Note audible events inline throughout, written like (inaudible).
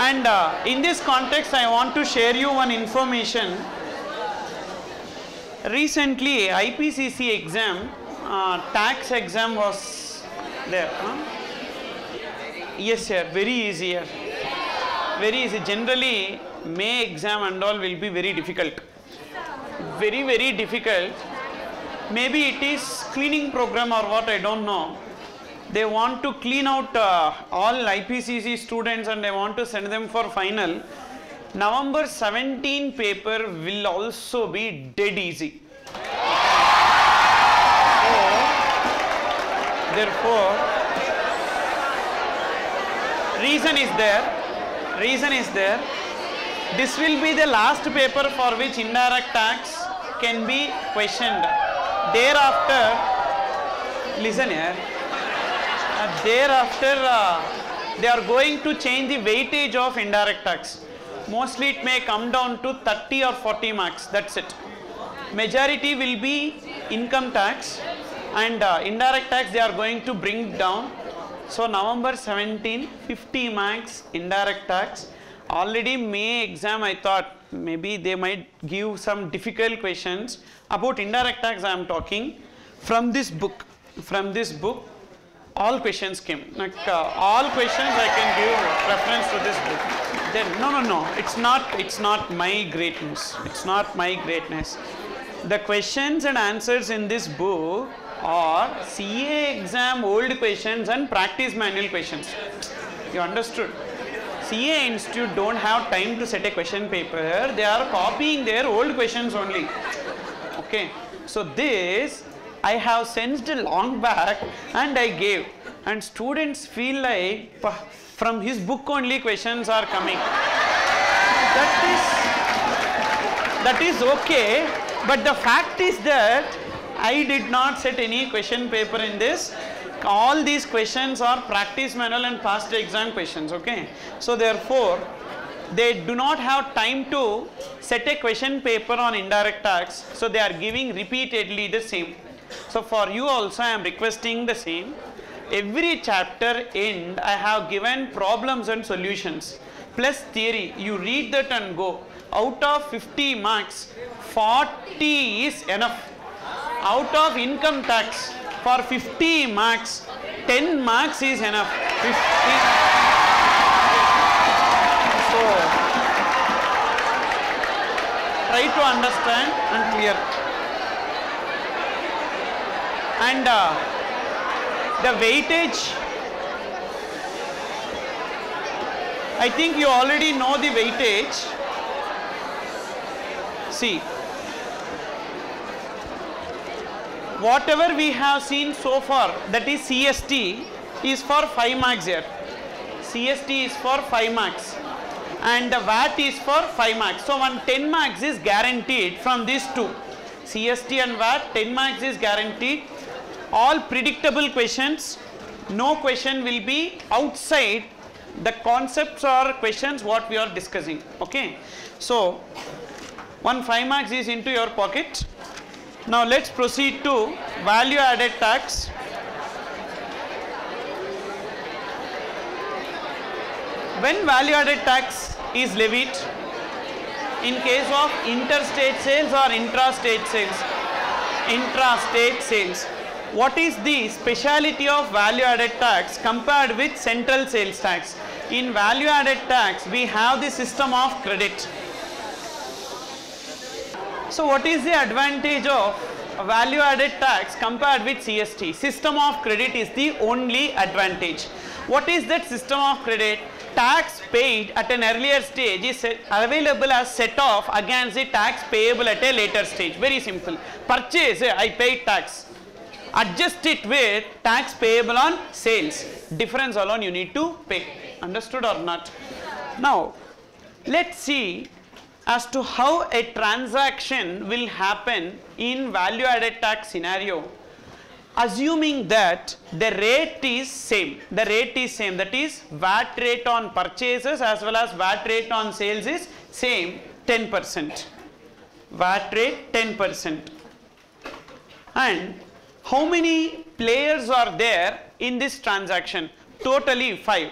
And uh, in this context, I want to share you one information. Recently, IPCC exam, uh, tax exam was there. huh? Yes, sir. Very easy. Here. Very easy. Generally, May exam and all will be very difficult. Very, very difficult. Maybe it is cleaning program or what I don't know. They want to clean out uh, all IPCC students and they want to send them for final. November 17 paper will also be dead easy. Therefore, reason is there reason is there this will be the last paper for which indirect tax can be questioned thereafter listen here uh, thereafter uh, they are going to change the weightage of indirect tax mostly it may come down to 30 or 40 marks that's it majority will be income tax and uh, indirect tax they are going to bring down so November 17, 50 marks indirect tax. Already May exam I thought maybe they might give some difficult questions about indirect tax I am talking. From this book, from this book, all questions came. Like uh, all questions I can give reference to this book. Then no no no, it's not it's not my greatness. It's not my greatness. The questions and answers in this book are CA exam old questions and practice manual questions. You understood? CA Institute don't have time to set a question paper. They are copying their old questions only. Okay. So this I have sensed long back and I gave. And students feel like from his book only questions are coming. That is that is okay. But the fact is that I did not set any question paper in this. All these questions are practice manual and past exam questions, okay? So therefore, they do not have time to set a question paper on indirect tax. So they are giving repeatedly the same. So for you also I am requesting the same. Every chapter end I have given problems and solutions plus theory. You read that and go. Out of 50 marks, 40 is enough out of income tax for 50 marks 10 marks is enough 50 so try to understand and clear and uh, the weightage I think you already know the weightage see whatever we have seen so far that is CST is for 5 marks here. CST is for 5 marks and the VAT is for 5 marks. So one 10 marks is guaranteed from these two. CST and VAT 10 marks is guaranteed. All predictable questions, no question will be outside the concepts or questions what we are discussing. Okay. So one 5 marks is into your pocket. Now let's proceed to value added tax. When value added tax is levied in case of interstate sales or intrastate sales, intrastate sales, what is the speciality of value added tax compared with central sales tax? In value added tax, we have the system of credit. So what is the advantage of value added tax compared with CST? System of credit is the only advantage. What is that system of credit? Tax paid at an earlier stage is available as set off against the tax payable at a later stage. Very simple. Purchase, I paid tax. Adjust it with tax payable on sales. Difference alone you need to pay. Understood or not? Now, let's see as to how a transaction will happen in value added tax scenario assuming that the rate is same the rate is same that is VAT rate on purchases as well as VAT rate on sales is same 10% VAT rate 10% and how many players are there in this transaction totally 5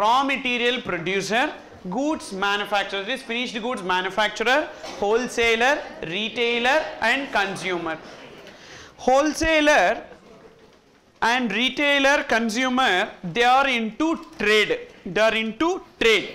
raw material producer goods manufacturer. This finished goods manufacturer, wholesaler, retailer and consumer. Wholesaler and retailer consumer they are into trade. They are into trade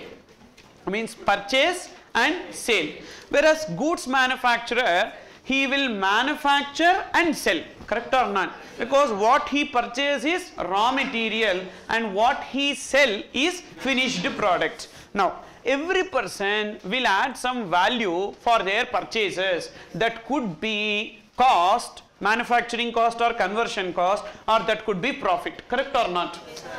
means purchase and sale. Whereas goods manufacturer he will manufacture and sell correct or not? Because what he purchase is raw material and what he sell is finished product. Now every person will add some value for their purchases. That could be cost manufacturing cost or conversion cost or that could be profit. Correct or not?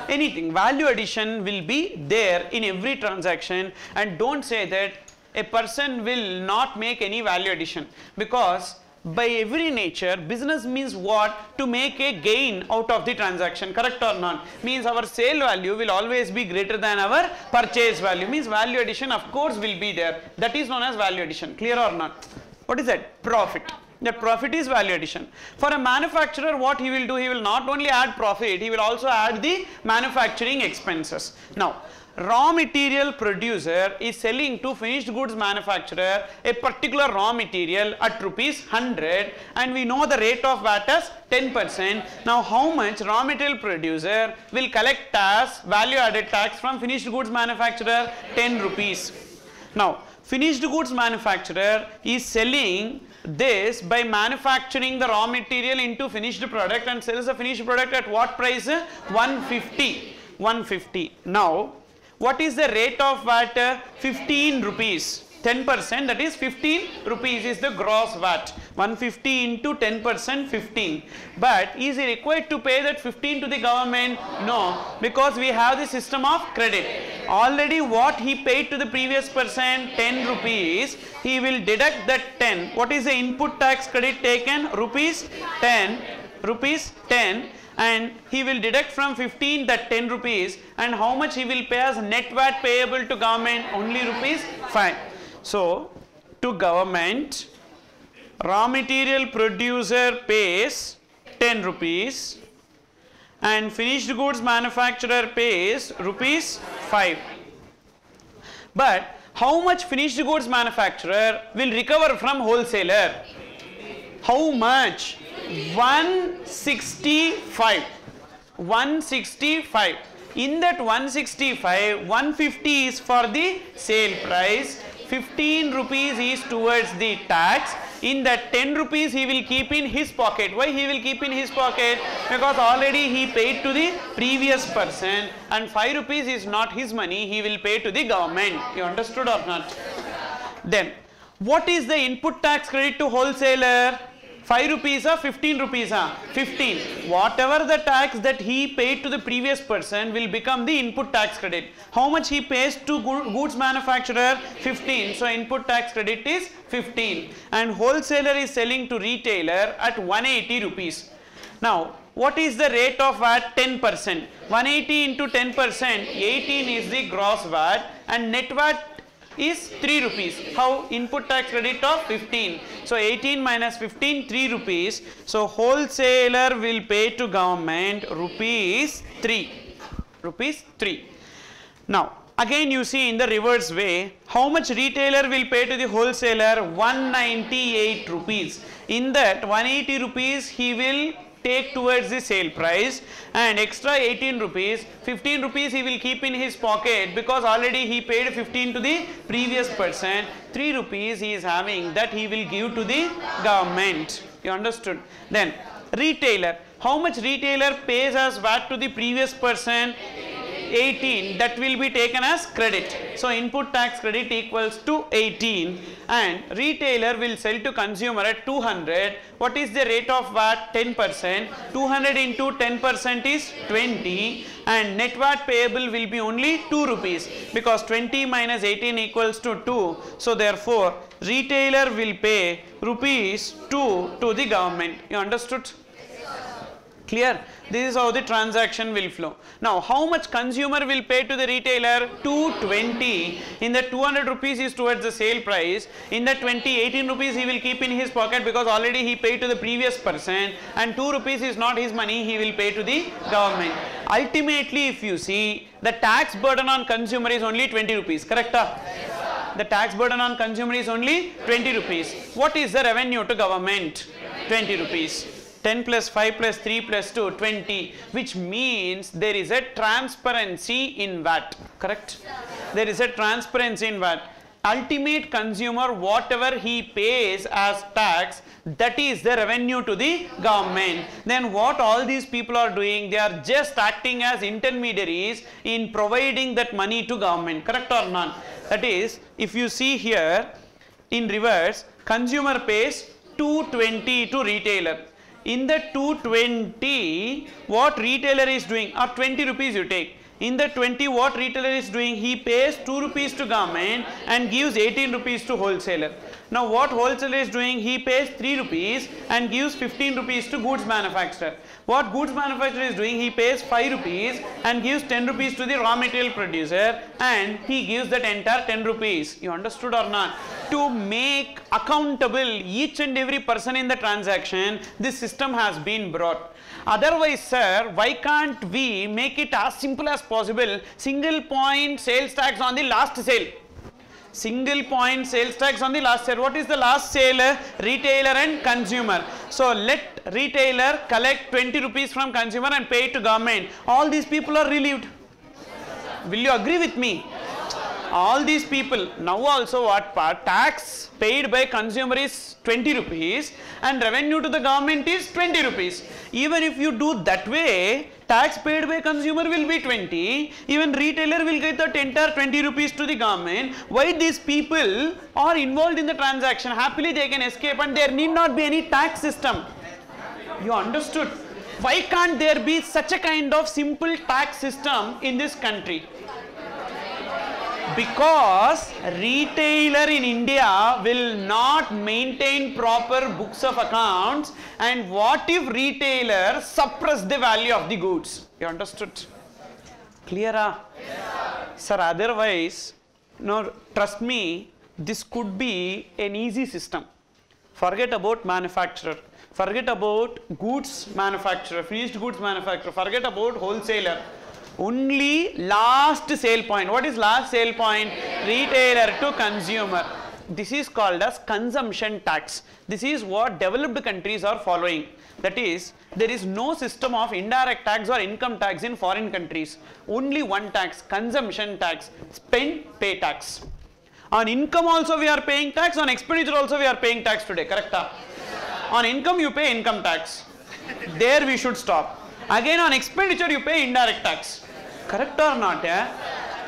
Anything. Value addition will be there in every transaction. And don't say that a person will not make any value addition. Because by every nature business means what? To make a gain out of the transaction correct or not? Means our sale value will always be greater than our purchase value. Means value addition of course will be there. That is known as value addition. Clear or not? What is that? Profit. That profit is value addition. For a manufacturer what he will do he will not only add profit he will also add the manufacturing expenses. Now raw material producer is selling to finished goods manufacturer a particular raw material at rupees 100 and we know the rate of VAT as 10 percent. Now how much raw material producer will collect as value added tax from finished goods manufacturer 10 rupees. Now finished goods manufacturer is selling this by manufacturing the raw material into finished product and sells the finished product at what price 150 150 now what is the rate of VAT? 15 rupees. 10 percent that is 15 rupees is the gross VAT. 150 into 10 percent 15 but is he required to pay that 15 to the government? No because we have the system of credit. Already what he paid to the previous person 10 rupees he will deduct that 10 what is the input tax credit taken? Rupees 10 rupees 10 and he will deduct from 15 that 10 rupees and how much he will pay as net VAT payable to government only rupees 5 so, to government, raw material producer pays 10 rupees and finished goods manufacturer pays rupees 5. But how much finished goods manufacturer will recover from wholesaler? How much? 165. 165. In that 165, 150 is for the sale price. 15 rupees is towards the tax. In that 10 rupees he will keep in his pocket. Why he will keep in his pocket? Because already he paid to the previous person and 5 rupees is not his money. He will pay to the government. You understood or not? Then what is the input tax credit to wholesaler 5 rupees or 15 rupees huh? 15 whatever the tax that he paid to the previous person will become the input tax credit. How much he pays to goods manufacturer? 15 so input tax credit is 15 and wholesaler is selling to retailer at 180 rupees. Now what is the rate of VAT? 10 percent. 180 into 10 percent. 18 is the gross VAT. And net VAT is 3 rupees. How? Input tax credit of 15. So 18 minus 15, 3 rupees. So wholesaler will pay to government rupees 3. Rupees 3. Now again you see in the reverse way, how much retailer will pay to the wholesaler? 198 rupees. In that 180 rupees he will take towards the sale price and extra 18 rupees 15 rupees he will keep in his pocket because already he paid 15 to the previous person. 3 rupees he is having that he will give to the government. You understood? Then retailer. How much retailer pays as VAT to the previous person 18 that will be taken as credit. So input tax credit equals to 18 and retailer will sell to consumer at 200. What is the rate of VAT? 10 percent. 200 into 10 percent is 20 and net VAT payable will be only 2 rupees because 20 minus 18 equals to 2. So therefore retailer will pay rupees 2 to the government. You understood? Clear? This is how the transaction will flow. Now, how much consumer will pay to the retailer? 220. In the 200 rupees is towards the sale price. In the 20, 18 rupees he will keep in his pocket because already he paid to the previous person and 2 rupees is not his money, he will pay to the government. Ultimately, if you see, the tax burden on consumer is only 20 rupees, correct? The tax burden on consumer is only 20 rupees. What is the revenue to government? 20 rupees. 10 plus 5 plus 3 plus 2, 20, which means there is a transparency in VAT, correct? There is a transparency in VAT. Ultimate consumer, whatever he pays as tax, that is the revenue to the government. Then what all these people are doing, they are just acting as intermediaries in providing that money to government, correct or not? That is, if you see here, in reverse, consumer pays 220 to retailer. In the 220, what retailer is doing, or 20 rupees you take. In the 20, what retailer is doing, he pays 2 rupees to government and gives 18 rupees to wholesaler. Now what wholesaler is doing, he pays 3 rupees and gives 15 rupees to goods manufacturer. What goods manufacturer is doing, he pays 5 rupees and gives 10 rupees to the raw material producer and he gives that entire 10 rupees. You understood or not? To make accountable each and every person in the transaction, this system has been brought. Otherwise, sir, why can't we make it as simple as possible? Single point sales tax on the last sale. Single point sales tax on the last sale. What is the last sale? Retailer and consumer. So let retailer collect 20 rupees from consumer and pay to government. All these people are relieved. Will you agree with me? all these people now also what part tax paid by consumer is 20 rupees and revenue to the government is 20 rupees even if you do that way tax paid by consumer will be 20 even retailer will get that entire 20 rupees to the government. Why these people are involved in the transaction? Happily they can escape and there need not be any tax system. You understood. Why can't there be such a kind of simple tax system in this country because retailer in India will not maintain proper books of accounts. And what if retailer suppress the value of the goods? You understood? Clear ah? sir otherwise no trust me this could be an easy system. Forget about manufacturer. Forget about goods manufacturer finished goods manufacturer. Forget about wholesaler only last sale point. What is last sale point? Retailer to consumer. This is called as consumption tax. This is what developed countries are following. That is there is no system of indirect tax or income tax in foreign countries. Only one tax consumption tax spend pay tax. On income also we are paying tax on expenditure also we are paying tax today correct ah? on income you pay income tax. There we should stop. Again on expenditure you pay indirect tax correct or not yeah?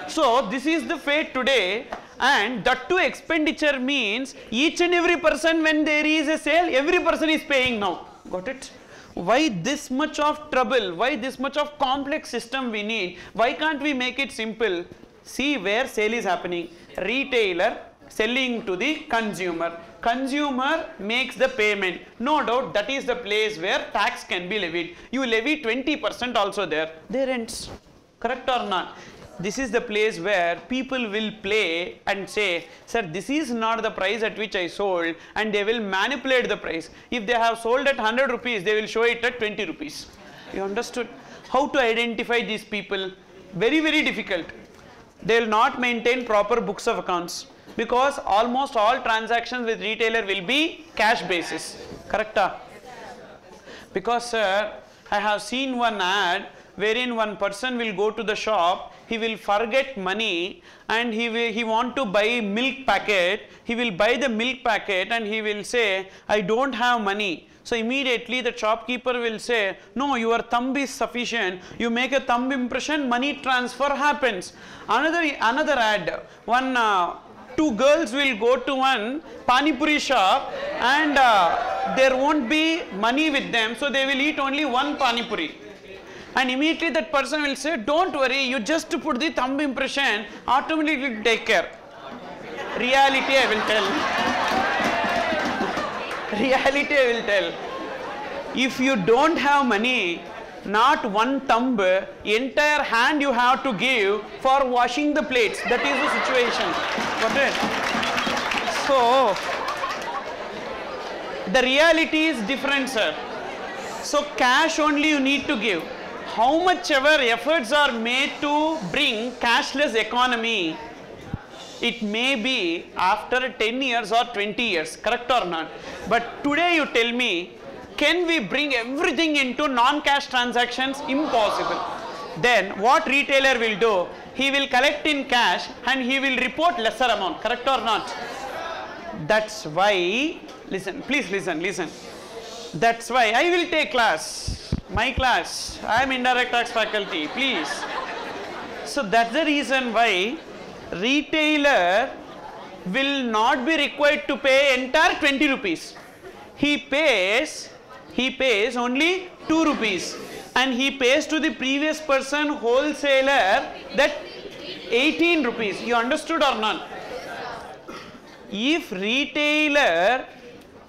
so this is the fate today and that too expenditure means each and every person when there is a sale every person is paying now. Got it? Why this much of trouble? Why this much of complex system we need? Why can't we make it simple? See where sale is happening. Retailer selling to the consumer. Consumer makes the payment. No doubt that is the place where tax can be levied. You levy 20% also there. There ends correct or not? This is the place where people will play and say sir this is not the price at which i sold and they will manipulate the price. If they have sold at 100 rupees they will show it at 20 rupees. You understood? How to identify these people? Very very difficult. They will not maintain proper books of accounts because almost all transactions with retailer will be cash basis. Correct ah? because sir i have seen one ad wherein one person will go to the shop he will forget money and he will he want to buy milk packet he will buy the milk packet and he will say i don't have money. So immediately the shopkeeper will say no your thumb is sufficient. You make a thumb impression money transfer happens. Another another ad. One uh, two girls will go to one pani puri shop and uh, there won't be money with them so they will eat only one pani puri and immediately that person will say don't worry you just put the thumb impression automatically will take care. Reality i will tell. Reality i will tell. If you don't have money not one thumb entire hand you have to give for washing the plates. That is the situation. Got it? So the reality is different sir. So cash only you need to give how much ever efforts are made to bring cashless economy, it may be after 10 years or 20 years, correct or not? But today you tell me, can we bring everything into non-cash transactions? Impossible. Then what retailer will do? He will collect in cash and he will report lesser amount, correct or not? That's why, listen, please listen, listen. That's why I will take class, my class. I am indirect tax faculty, please. So that's the reason why retailer will not be required to pay entire 20 rupees. He pays, he pays only 2 rupees and he pays to the previous person wholesaler that 18 rupees. You understood or not? If retailer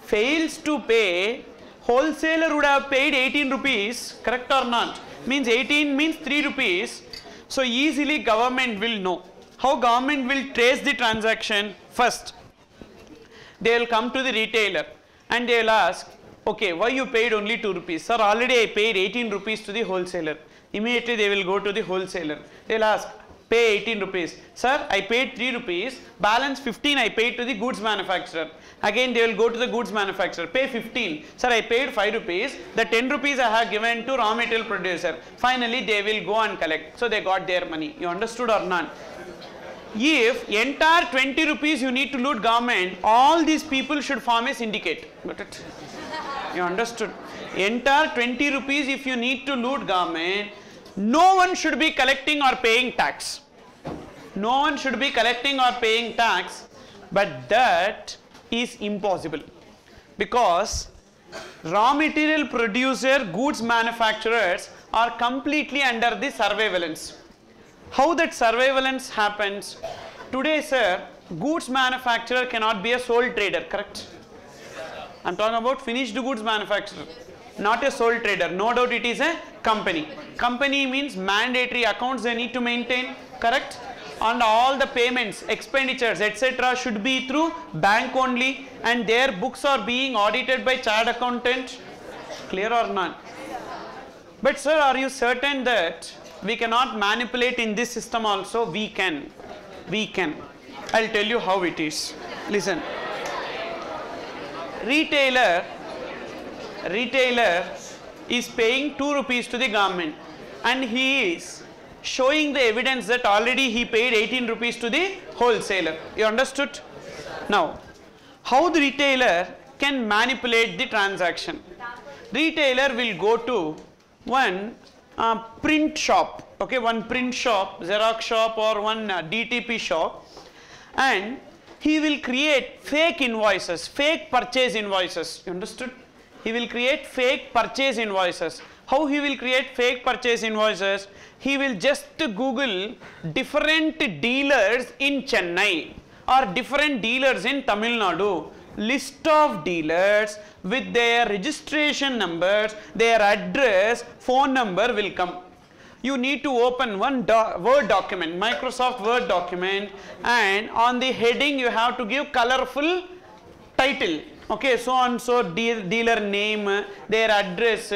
fails to pay, wholesaler would have paid 18 rupees, correct or not? Means 18 means 3 rupees. So easily government will know. How government will trace the transaction? First, they will come to the retailer and they will ask, okay, why you paid only 2 rupees? Sir, already I paid 18 rupees to the wholesaler. Immediately they will go to the wholesaler. They will ask, pay 18 rupees. Sir, I paid 3 rupees, balance 15 I paid to the goods manufacturer. Again they will go to the goods manufacturer, pay 15. Sir, I paid 5 rupees, the 10 rupees I have given to raw material producer. Finally they will go and collect. So they got their money. You understood or not? If entire 20 rupees you need to loot government, all these people should form a syndicate. Got it? You understood? Entire 20 rupees if you need to loot government, no one should be collecting or paying tax. No one should be collecting or paying tax, but that is impossible because raw material producer, goods manufacturers are completely under the surveillance. How that surveillance happens? Today, sir, goods manufacturer cannot be a sole trader, correct? I'm talking about finished goods manufacturer, not a sole trader. No doubt it is a company. Company means mandatory accounts they need to maintain, correct? And all the payments, expenditures, etc. should be through bank only and their books are being audited by chartered accountant. Clear or not? But sir, are you certain that we cannot manipulate in this system also? We can. We can. I'll tell you how it is. Listen. Retailer, retailer is paying 2 rupees to the government and he is showing the evidence that already he paid 18 rupees to the wholesaler. You understood? Now, how the retailer can manipulate the transaction? Retailer will go to one uh, print shop, okay, one print shop, Xerox shop or one uh, DTP shop and he will create fake invoices, fake purchase invoices. You understood? He will create fake purchase invoices. How he will create fake purchase invoices? He will just Google different dealers in Chennai or different dealers in Tamil Nadu. List of dealers with their registration numbers, their address, phone number will come you need to open one Word document, Microsoft Word document and on the heading you have to give colorful title. Okay, so on so de dealer name, their address,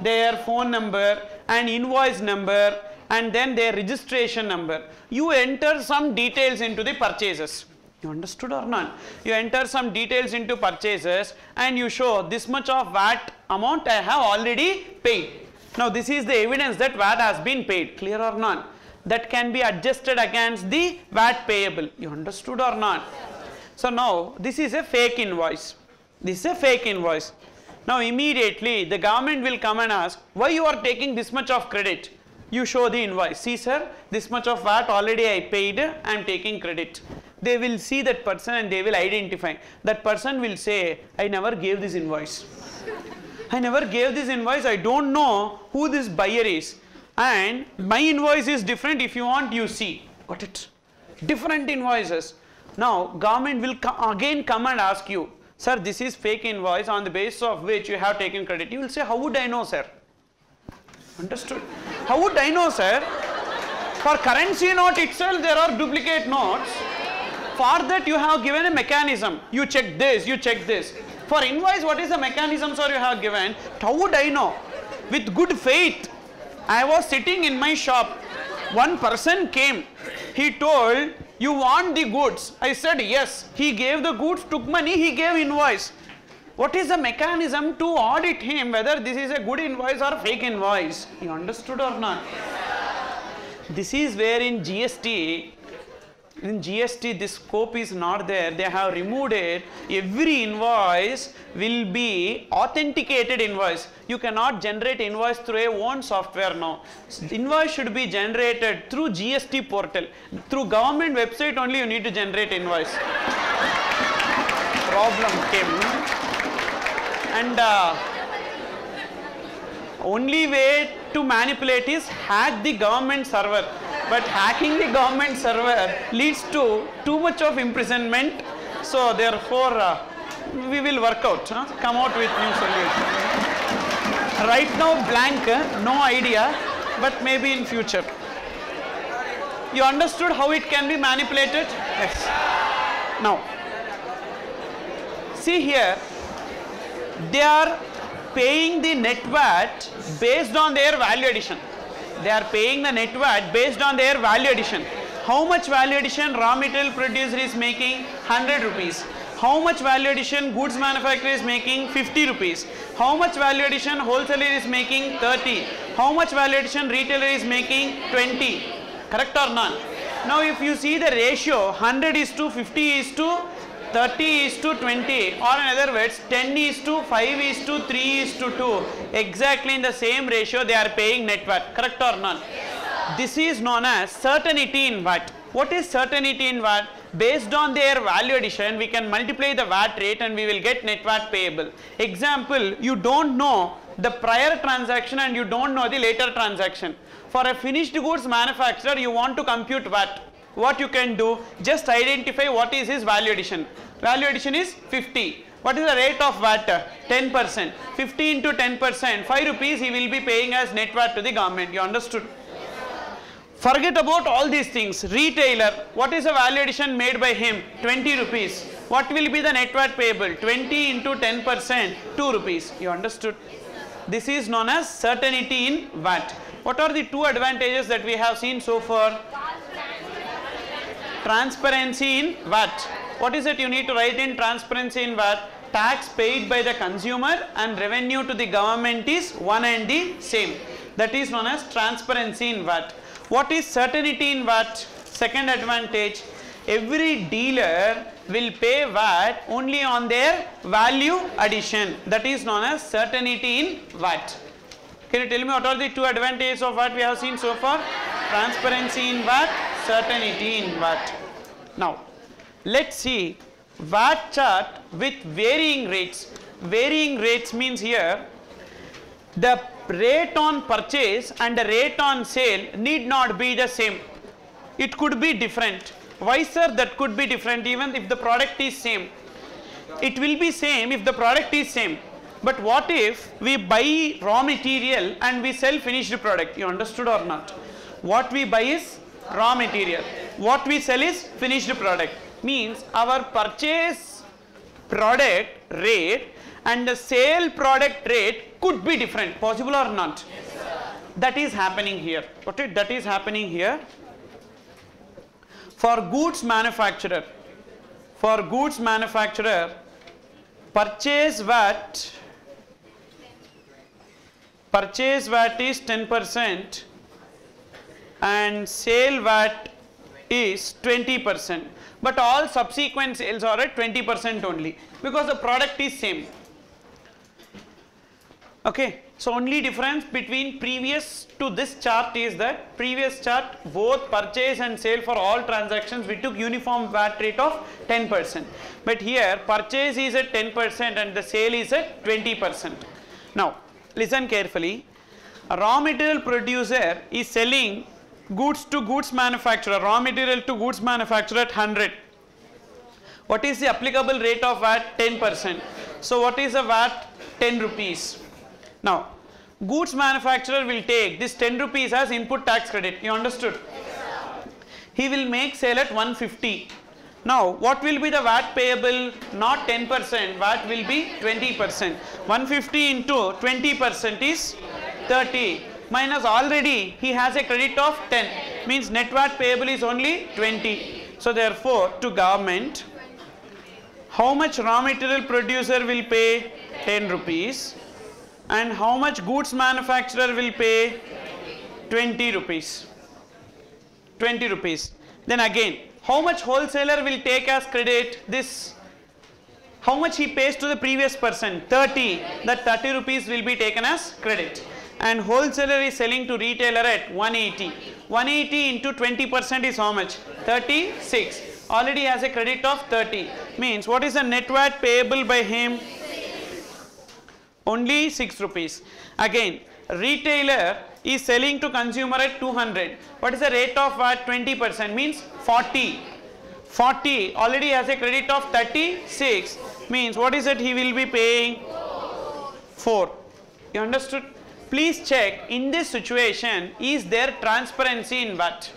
their phone number and invoice number and then their registration number. You enter some details into the purchases. You understood or not? You enter some details into purchases and you show this much of VAT amount I have already paid. Now this is the evidence that VAT has been paid, clear or not? That can be adjusted against the VAT payable. You understood or not? So now this is a fake invoice. This is a fake invoice. Now immediately the government will come and ask, why you are taking this much of credit? You show the invoice. See sir, this much of VAT already I paid, I am taking credit. They will see that person and they will identify. That person will say, I never gave this invoice. I never gave this invoice. I don't know who this buyer is. And my invoice is different. If you want, you see. Got it? Different invoices. Now, government will co again come and ask you, sir, this is fake invoice on the basis of which you have taken credit. You will say, how would I know, sir? Understood? How would I know, sir? For currency note itself, there are duplicate notes. For that, you have given a mechanism. You check this, you check this. For invoice, what is the mechanism, sir, you have given? How would I know? With good faith, I was sitting in my shop. One person came. He told, You want the goods? I said, Yes. He gave the goods, took money, he gave invoice. What is the mechanism to audit him whether this is a good invoice or fake invoice? He understood or not? This is where in GST in GST this scope is not there. They have removed it. Every invoice will be authenticated invoice. You cannot generate invoice through a own software now. Invoice should be generated through GST portal. Through government website only you need to generate invoice. Problem came. And uh, only way to manipulate is hack the government server but hacking the government server leads to too much of imprisonment. So therefore uh, we will work out huh? come out with new solution. Right now blank uh, no idea but maybe in future. You understood how it can be manipulated? Yes. Now see here they are paying the net VAT based on their value addition. They are paying the net VAT based on their value addition. How much value addition raw material producer is making? 100 rupees. How much value addition goods manufacturer is making? 50 rupees. How much value addition wholesaler is making? 30. How much value addition retailer is making? 20. Correct or not? Now if you see the ratio 100 is to 50 is to 30 is to 20 or in other words 10 is to 5 is to 3 is to 2 exactly in the same ratio they are paying net VAT correct or not? This is known as certainty in VAT what is certainty in VAT based on their value addition we can multiply the VAT rate and we will get net VAT payable. Example you don't know the prior transaction and you don't know the later transaction. For a finished goods manufacturer you want to compute VAT what you can do just identify what is his value addition. Value addition is 50 what is the rate of VAT 10 percent. 50 into 10 percent. 5 rupees he will be paying as net VAT to the government. You understood? Forget about all these things. Retailer what is the value addition made by him? 20 rupees. What will be the net VAT payable? 20 into 10 percent. 2 rupees. You understood? This is known as certainty in VAT what are the two advantages that we have seen so far transparency in VAT. What is it you need to write in transparency in VAT? Tax paid by the consumer and revenue to the government is one and the same. That is known as transparency in VAT. What is certainty in VAT? Second advantage, every dealer will pay VAT only on their value addition. That is known as certainty in VAT. Can you tell me what are the two advantages of what we have seen so far? Transparency in VAT, certainty in VAT. Now, let's see VAT chart with varying rates. Varying rates means here the rate on purchase and the rate on sale need not be the same. It could be different. Why sir that could be different even if the product is same. It will be same if the product is same. But what if we buy raw material and we sell finished product? You understood or not? What we buy is raw material. What we sell is finished product. Means our purchase product rate and the sale product rate could be different. Possible or not? Yes, that is happening here. Okay, that is happening here. For goods manufacturer, for goods manufacturer, purchase VAT purchase VAT is 10 percent and sale VAT is 20 percent. But all subsequent sales are at 20 percent only because the product is same. Okay. So only difference between previous to this chart is that previous chart both purchase and sale for all transactions we took uniform VAT rate of 10 percent. But here purchase is at 10 percent and the sale is at 20 percent. Now listen carefully. A raw material producer is selling goods to goods manufacturer. Raw material to goods manufacturer at 100 what is the applicable rate of VAT? 10 percent. So what is the VAT? 10 rupees. Now goods manufacturer will take this 10 rupees as input tax credit. You understood? He will make sale at 150 now, what will be the VAT payable? Not 10 percent, VAT will be 20 percent. 150 into 20 percent is 30. minus already he has a credit of 10 means net VAT payable is only 20. So therefore to government how much raw material producer will pay 10 rupees and how much goods manufacturer will pay 20 rupees 20 rupees then again how much wholesaler will take as credit? This how much he pays to the previous person? 30 that 30 rupees will be taken as credit. And wholesaler is selling to retailer at 180 180 into 20 percent is how much? 36 already has a credit of 30 means what is the net VAT payable by him? Only 6 rupees. Again retailer is selling to consumer at 200 what is the rate of VAT 20 percent. Means 40 40 already has a credit of 36 means VAT is it he will be paying? 4 you understood? Please check. In this situation is there transparency in VAT?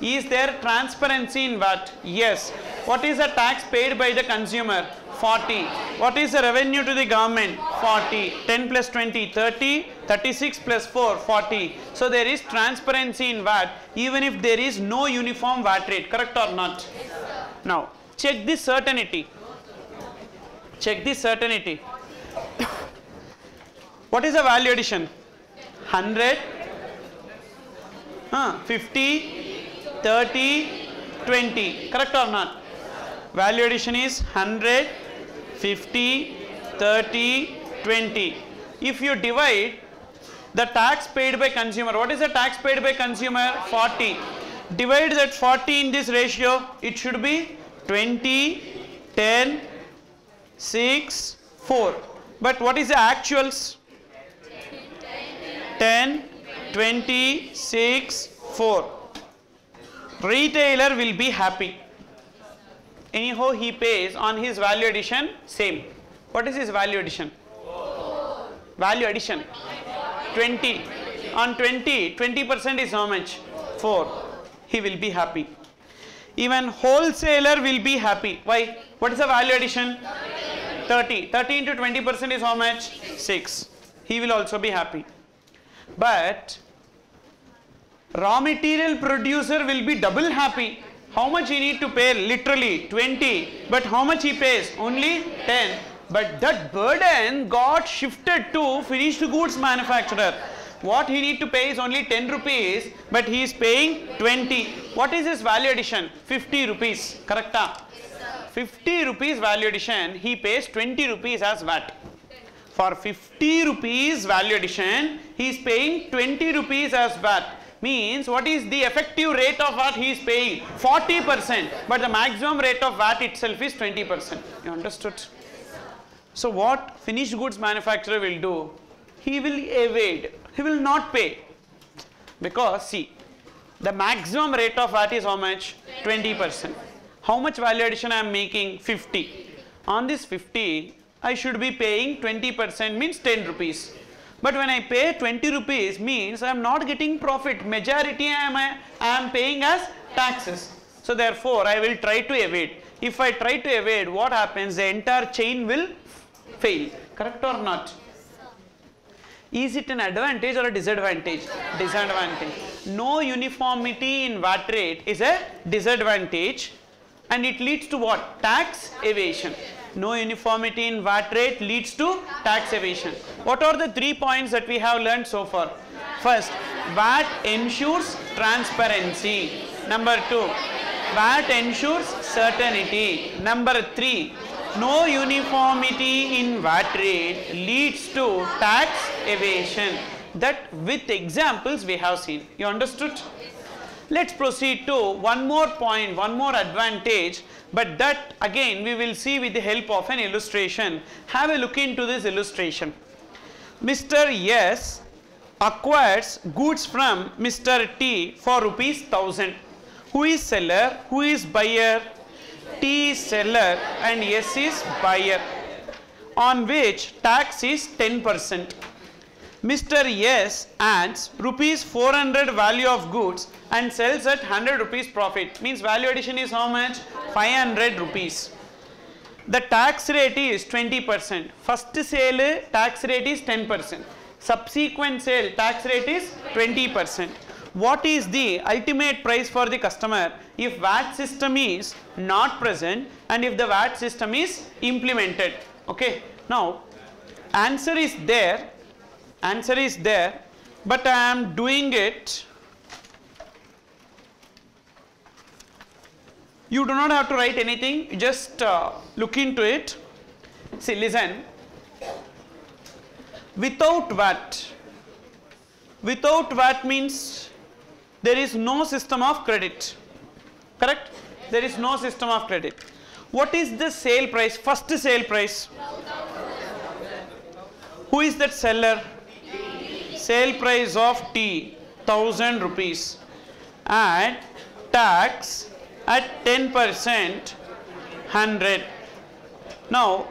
Is there transparency in what? yes. What is the tax paid by the consumer 40 what is the revenue to the government? 40 10 plus 20 30 36 plus 4 40 so there is transparency in VAT even if there is no uniform VAT rate correct or not? Now check this certainty. Check this certainty. (coughs) What is the value addition? 100 uh, 50 30 20 correct or not? Value addition is 100 50 30 20 if you divide the tax paid by consumer what is the tax paid by consumer? 40 divide that 40 in this ratio it should be 20 10 6 4 but what is the actuals? 10 20 6 4 retailer will be happy anyhow he pays on his value addition same. What is his value addition? Value addition. 20 on 20 20 percent is how much? 4 he will be happy. Even wholesaler will be happy. Why? What is the value addition? 30 30 into 20 percent is how much? 6 he will also be happy. But raw material producer will be double happy how much he need to pay? Literally 20 but how much he pays? Only 10 but that burden got shifted to finished goods manufacturer. What he need to pay is only 10 rupees but he is paying 20 what is his value addition? 50 rupees. Correct ah? 50 rupees value addition he pays 20 rupees as VAT. For 50 rupees value addition he is paying 20 rupees as VAT means what is the effective rate of VAT he is paying? 40 percent. But the maximum rate of VAT itself is 20 percent. You understood? So what finished goods manufacturer will do? He will evade. He will not pay. Because see the maximum rate of VAT is how much? 20 percent. How much value addition I am making? 50 on this 50 I should be paying 20 percent means 10 rupees but when I pay 20 rupees means I am not getting profit. Majority I am, I am paying as taxes. So therefore I will try to evade. If I try to evade what happens the entire chain will fail. Correct or not? Is it an advantage or a disadvantage? Disadvantage. No uniformity in VAT rate is a disadvantage and it leads to what? Tax evasion no uniformity in VAT rate leads to tax evasion. What are the three points that we have learned so far? First, VAT ensures transparency. Number two, VAT ensures certainty. Number three, no uniformity in VAT rate leads to tax evasion. That with examples we have seen. You understood? Let's proceed to one more point, one more advantage but that again we will see with the help of an illustration. Have a look into this illustration. Mr. S acquires goods from Mr. T for rupees 1000. Who is seller? Who is buyer? T is seller and S is buyer on which tax is 10 percent. Mr. S adds rupees 400 value of goods and sells at 100 rupees profit means value addition is how much 500 rupees the tax rate is 20 percent first sale tax rate is 10 percent subsequent sale tax rate is 20%. What is the ultimate price for the customer if VAT system is not present and if the VAT system is implemented? Okay. Now, answer is there, answer is there, but I am doing it. You do not have to write anything, just uh, look into it. See, listen. Without VAT, without VAT means there is no system of credit. Correct? There is no system of credit. What is the sale price? First sale price. Who is that seller? Sale price of tea, 1000 rupees. And tax at 10%, 100. Now,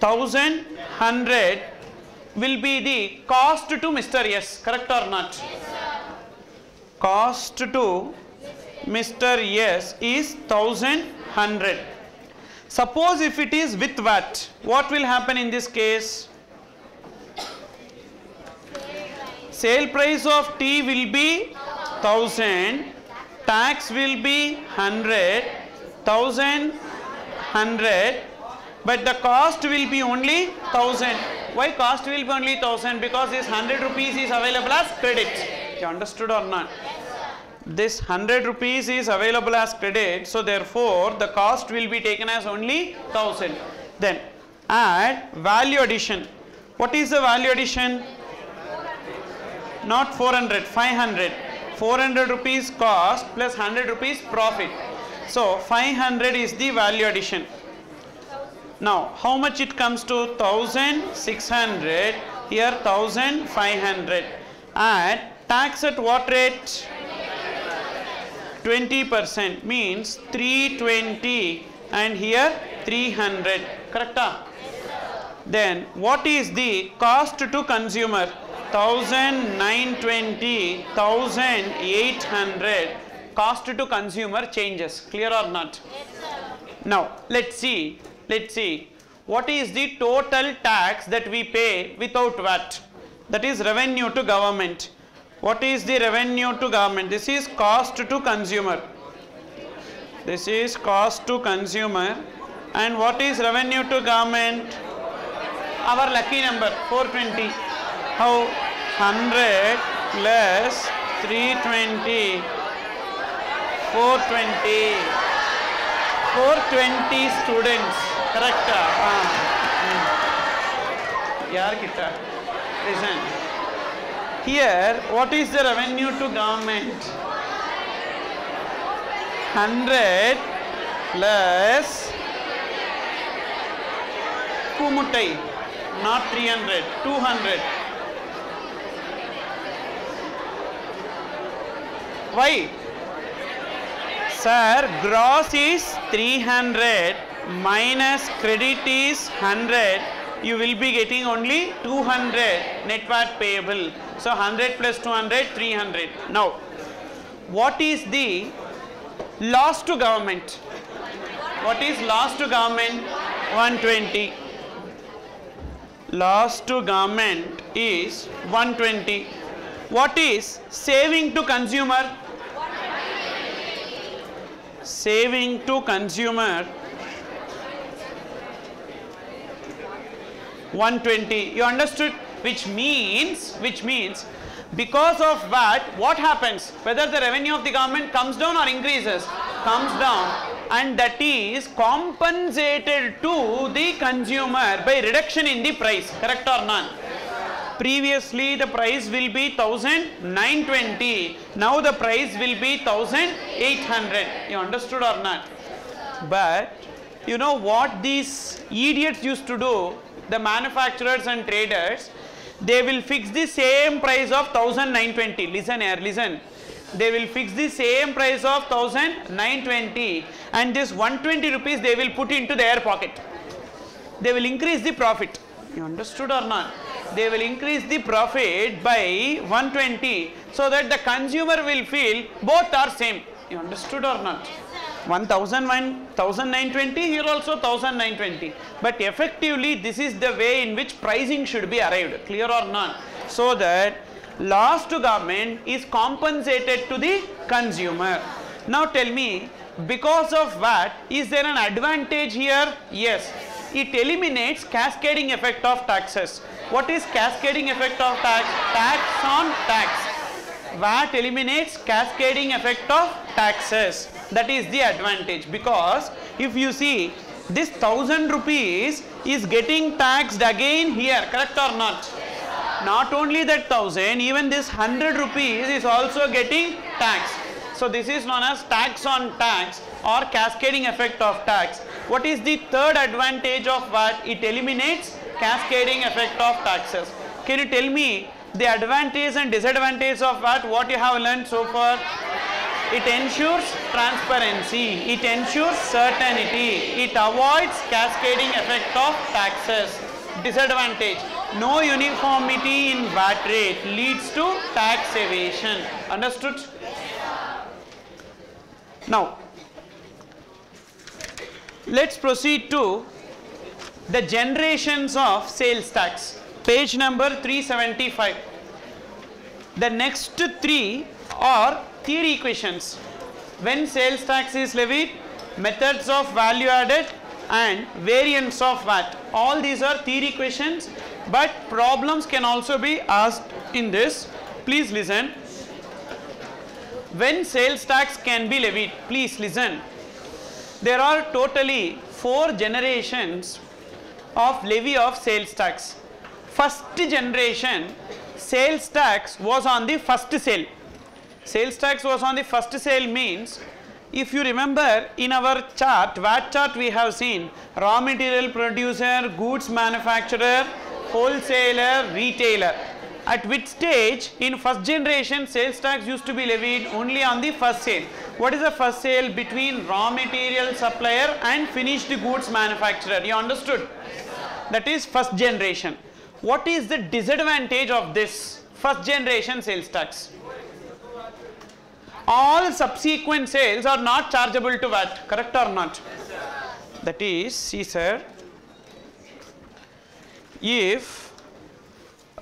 1100 will be the cost to Mr. Yes, correct or not? Cost to Mr. Yes is 1100. Suppose if it is with VAT, what will happen in this case? Sale price of tea will be 1000, tax will be 100, 1100 but the cost will be only 1000 why cost will be only 1000 because this 100 rupees is available as credit. You understood or not? This 100 rupees is available as credit so therefore the cost will be taken as only 1000 then add value addition. What is the value addition? Not 400 500 400 rupees cost plus 100 rupees profit so 500 is the value addition now, how much it comes to 1600, here 1500 and tax at what rate? 20% means 320 and here 300, correct? Then what is the cost to consumer? 1920, 1800 cost to consumer changes, clear or not? Yes, now, let's see, let's see what is the total tax that we pay without VAT that is revenue to government. What is the revenue to government? This is cost to consumer. This is cost to consumer and what is revenue to government? Our lucky number 420. How? 100 plus 320 420 420 students correct ah yaar kitta listen here what is the revenue to government 100 plus kumuttai not 300 200 why Sir, gross is 300 minus credit is 100. You will be getting only 200 net VAT payable. So 100 plus 200, 300. Now, what is the loss to government? What is loss to government? 120. Loss to government is 120. What is saving to consumer? Saving to consumer 120 you understood? Which means which means because of VAT what happens? Whether the revenue of the government comes down or increases comes down. And that is compensated to the consumer by reduction in the price. Correct or not previously the price will be 1920 now the price will be 1800 you understood or not? But you know what these idiots used to do? The manufacturers and traders they will fix the same price of 1920 listen here listen. They will fix the same price of 1920 and this 120 rupees they will put into their pocket. They will increase the profit you understood or not? They will increase the profit by 120 so that the consumer will feel both are same. You understood or not? 1001 1920 here also 1920 but effectively this is the way in which pricing should be arrived. Clear or not? So that loss to government is compensated to the consumer. Now tell me because of VAT is there an advantage here? Yes it eliminates cascading effect of taxes what is cascading effect of tax tax on tax VAT eliminates cascading effect of taxes. That is the advantage because if you see this thousand rupees is getting taxed again here, correct or not? Not only that thousand, even this hundred rupees is also getting taxed. So this is known as tax on tax or cascading effect of tax. What is the third advantage of VAT? It eliminates cascading effect of taxes. Can you tell me the advantage and disadvantage of VAT? What you have learned so far? It ensures transparency, it ensures certainty, it avoids cascading effect of taxes. Disadvantage, no uniformity in VAT rate leads to tax evasion. Understood? Now, let's proceed to the generations of sales tax. Page number 375. The next three are theory questions. When sales tax is levied, methods of value added and variants of VAT. All these are theory questions but problems can also be asked in this. Please listen. When sales tax can be levied, please listen. There are totally four generations of levy of sales tax. First generation sales tax was on the first sale. Sales tax was on the first sale means if you remember in our chart, VAT chart we have seen raw material producer, goods manufacturer, wholesaler, retailer. At which stage in first generation sales tax used to be levied only on the first sale. What is the first sale between raw material supplier and finished goods manufacturer? You understood? That is first generation. What is the disadvantage of this first generation sales tax? All subsequent sales are not chargeable to VAT, correct or not? That is, see sir, if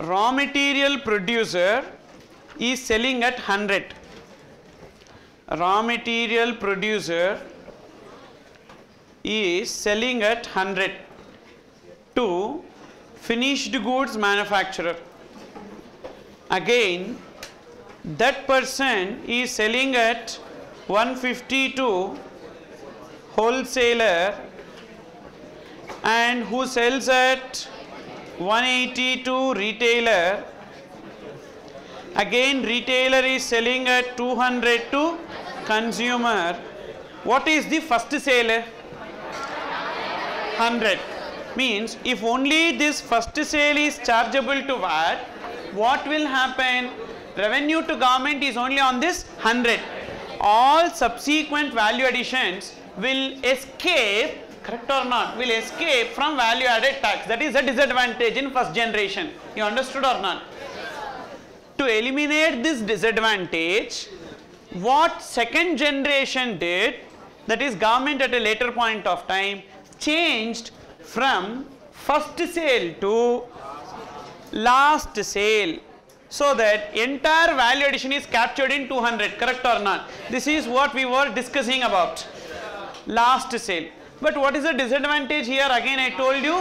raw material producer is selling at 100, raw material producer is selling at 100 to finished goods manufacturer. Again, that person is selling at 150 to wholesaler and who sells at 180 to retailer. Again, retailer is selling at 200 to consumer. What is the first sale? 100 means if only this first sale is chargeable to VAT, what will happen? Revenue to government is only on this 100. All subsequent value additions will escape, correct or not, will escape from value added tax. That is a disadvantage in first generation. You understood or not? To eliminate this disadvantage, what second generation did, that is government at a later point of time, changed from first sale to last sale so that entire value addition is captured in 200 correct or not this is what we were discussing about last sale but what is the disadvantage here again i told you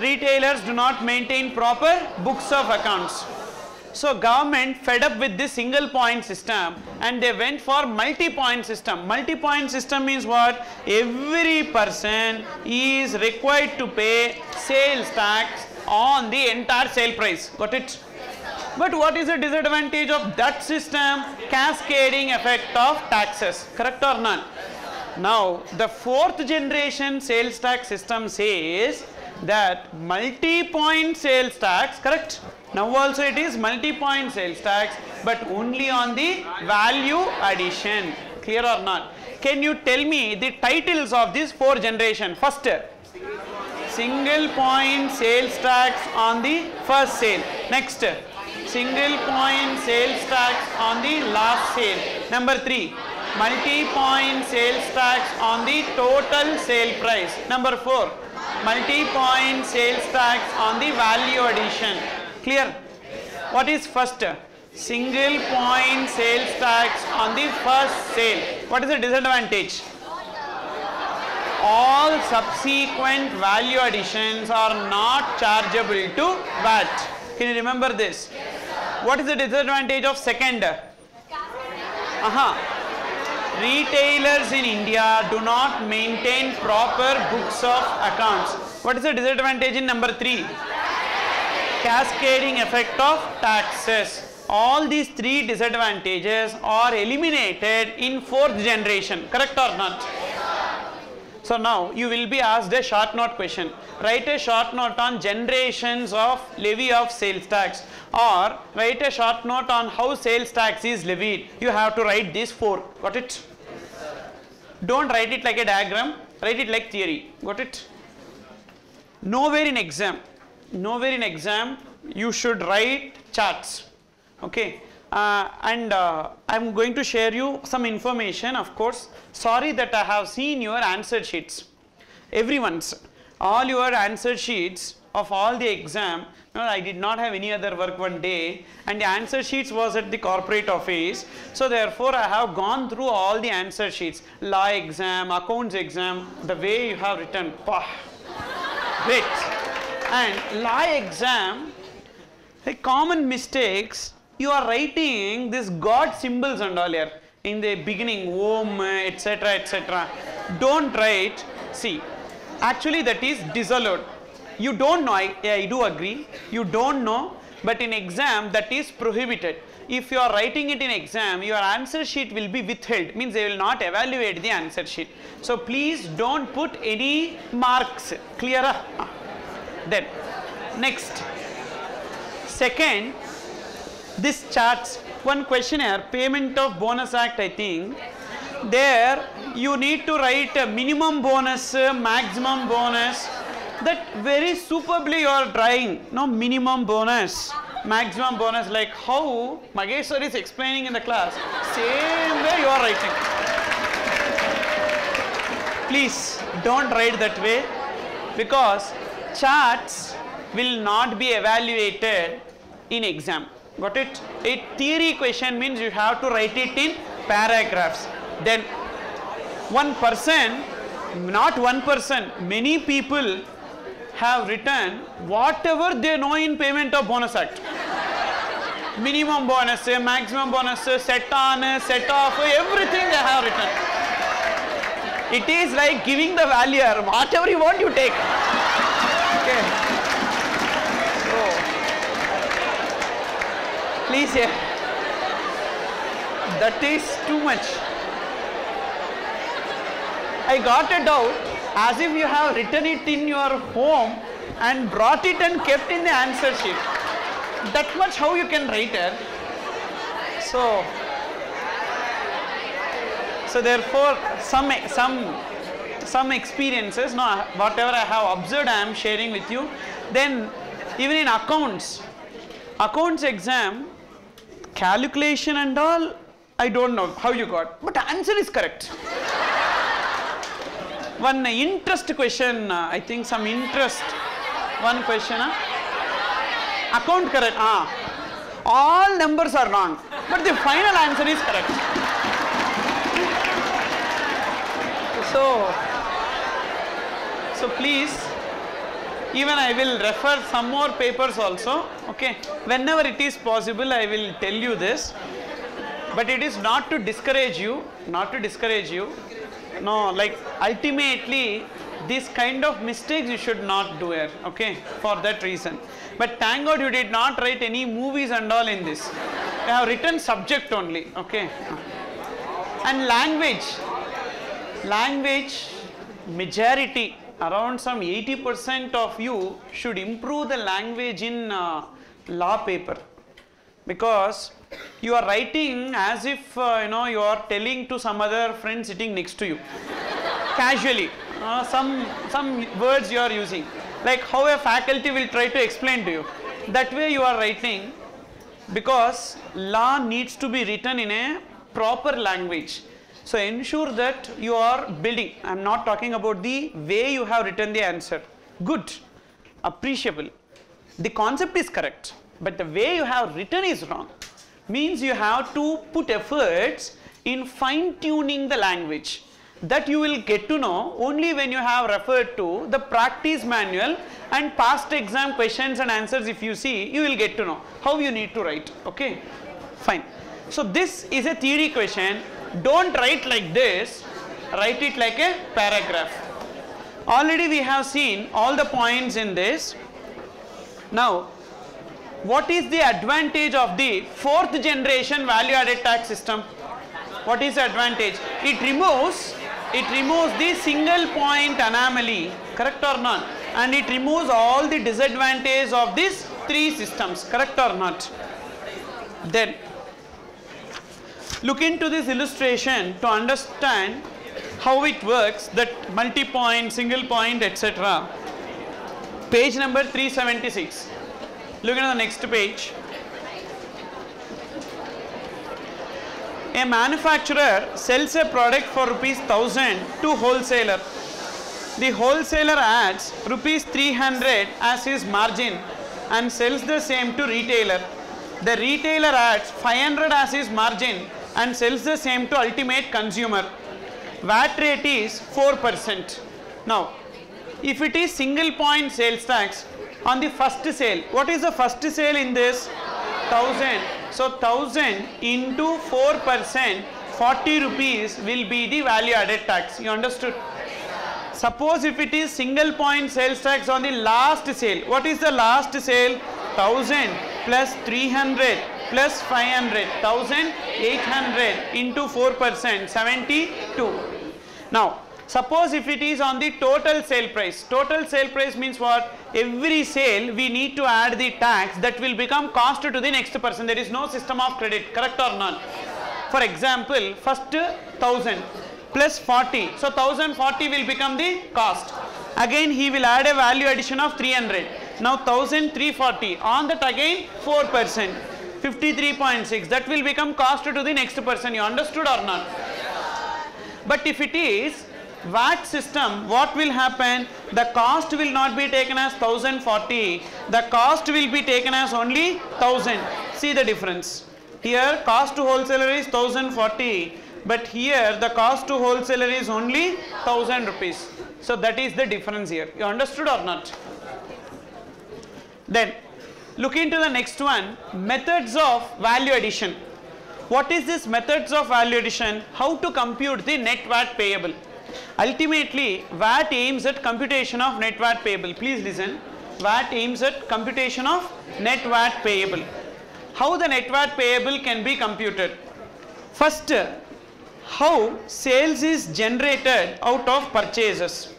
retailers do not maintain proper books of accounts so government fed up with this single point system and they went for multi-point system. Multi-point system means what? Every person is required to pay sales tax on the entire sale price. Got it? But what is the disadvantage of that system? Cascading effect of taxes. Correct or not? Now, the fourth generation sales tax system says that multi-point sales tax, correct? Now also it is multi-point sales tax, but only on the value addition. Clear or not? Can you tell me the titles of this four generation? First, single point sales tax on the first sale. Next, single point sales tax on the last sale. Number three, multi-point sales tax on the total sale price. Number 4, multi-point sales tax on the value addition. Clear? What is first? Single point sales tax on the first sale. What is the disadvantage? All subsequent value additions are not chargeable to VAT. Can you remember this? What is the disadvantage of second? Aha. Retailers in India do not maintain proper books of accounts. What is the disadvantage in number 3? Cascading effect of taxes. All these three disadvantages are eliminated in fourth generation. Correct or not? So now you will be asked a short note question. Write a short note on generations of levy of sales tax or write a short note on how sales tax is levied. You have to write these four. Got it? Don't write it like a diagram. Write it like theory. Got it? Nowhere in exam, nowhere in exam you should write charts. Okay. Uh, and uh, I'm going to share you some information of course. Sorry that I have seen your answer sheets. Everyone's, all your answer sheets of all the exam. No, I did not have any other work one day and the answer sheets was at the corporate office. So therefore I have gone through all the answer sheets. Law exam, accounts exam, the way you have written. Pah, great. And law exam, the common mistakes you are writing this God symbols and all here in the beginning, Om, etc. etc. Don't write. See, actually that is disallowed. You don't know, I, I do agree, you don't know, but in exam that is prohibited. If you are writing it in exam, your answer sheet will be withheld, means they will not evaluate the answer sheet. So please don't put any marks, clear? Ah. Then, next, second, this charts one questionnaire payment of bonus act i think there you need to write a minimum bonus maximum bonus that very superbly you are trying no minimum bonus maximum bonus like how Mageshwar is explaining in the class same way you are writing please don't write that way because charts will not be evaluated in exam Got it? A theory question means you have to write it in paragraphs. Then one person, not one person, many people have written whatever they know in payment of bonus act. Minimum bonus, maximum bonus, set on, set off, everything they have written. It is like giving the value, whatever you want you take. Okay. please here. That is too much. I got a doubt as if you have written it in your home and brought it and kept in the answer sheet. That much how you can write it. So, so therefore some some some experiences, no, whatever I have observed, I am sharing with you. Then even in accounts, accounts exam, calculation and all, I don't know how you got, but answer is correct. One interest question, uh, I think some interest, one question, uh, account correct, ah, all numbers are wrong, but the final answer is correct. So, so please, even I will refer some more papers also, okay. Whenever it is possible, I will tell you this. But it is not to discourage you, not to discourage you. No, like ultimately, this kind of mistakes you should not do it, okay, for that reason. But thank God you did not write any movies and all in this. You have written subject only, okay. And language, language, majority, around some 80% of you should improve the language in uh, law paper because you are writing as if uh, you know you are telling to some other friend sitting next to you casually uh, some some words you are using like how a faculty will try to explain to you that way you are writing because law needs to be written in a proper language So ensure that you are building. I am not talking about the way you have written the answer. Good, appreciable. The concept is correct, but the way you have written is wrong. Means you have to put efforts in fine tuning the language. That you will get to know only when you have referred to the practice manual and past exam questions and answers. If you see you will get to know how you need to write okay? Fine. So this is a theory question. Don't write like this. Write it like a paragraph. Already we have seen all the points in this. Now what is the advantage of the fourth generation value added tax system? What is the advantage? It removes it removes the single point anomaly correct or not? And it removes all the disadvantage of these three systems correct or not? Then look into this illustration to understand how it works that multi-point single point etc page number 376 look at the next page. A manufacturer sells a product for rupees 1000 to wholesaler. The wholesaler adds rupees 300 as his margin and sells the same to retailer. The retailer adds 500 as his margin and sells the same to ultimate consumer. Vat rate is 4% now if it is single point sales tax on the first sale. What is the first sale in this? 1000 so 1000 into 4% 40 rupees will be the value added tax. You understood? Suppose if it is single point sales tax on the last sale. What is the last sale? 1000 plus 300 plus 500 1800 into 4% 72 now suppose if it is on the total sale price. Total sale price means what? Every sale we need to add the tax that will become cost to the next person. There is no system of credit correct or not? For example first 1000 plus 40 so 1040 will become the cost. Again he will add a value addition of 300 now 1340 on that again 4 percent. 53.6 that will become cost to the next person. You understood or not? But if it is VAT system, what will happen? The cost will not be taken as 1040. The cost will be taken as only 1000. See the difference. Here cost to wholesaler is 1040. But here the cost to wholesaler is only 1000 rupees. So that is the difference here. You understood or not? Then look into the next one. Methods of value addition. What is this methods of value addition? How to compute the net VAT payable? Ultimately, VAT aims at computation of net VAT payable. Please listen. VAT aims at computation of net VAT payable. How the net VAT payable can be computed? First, how sales is generated out of purchases.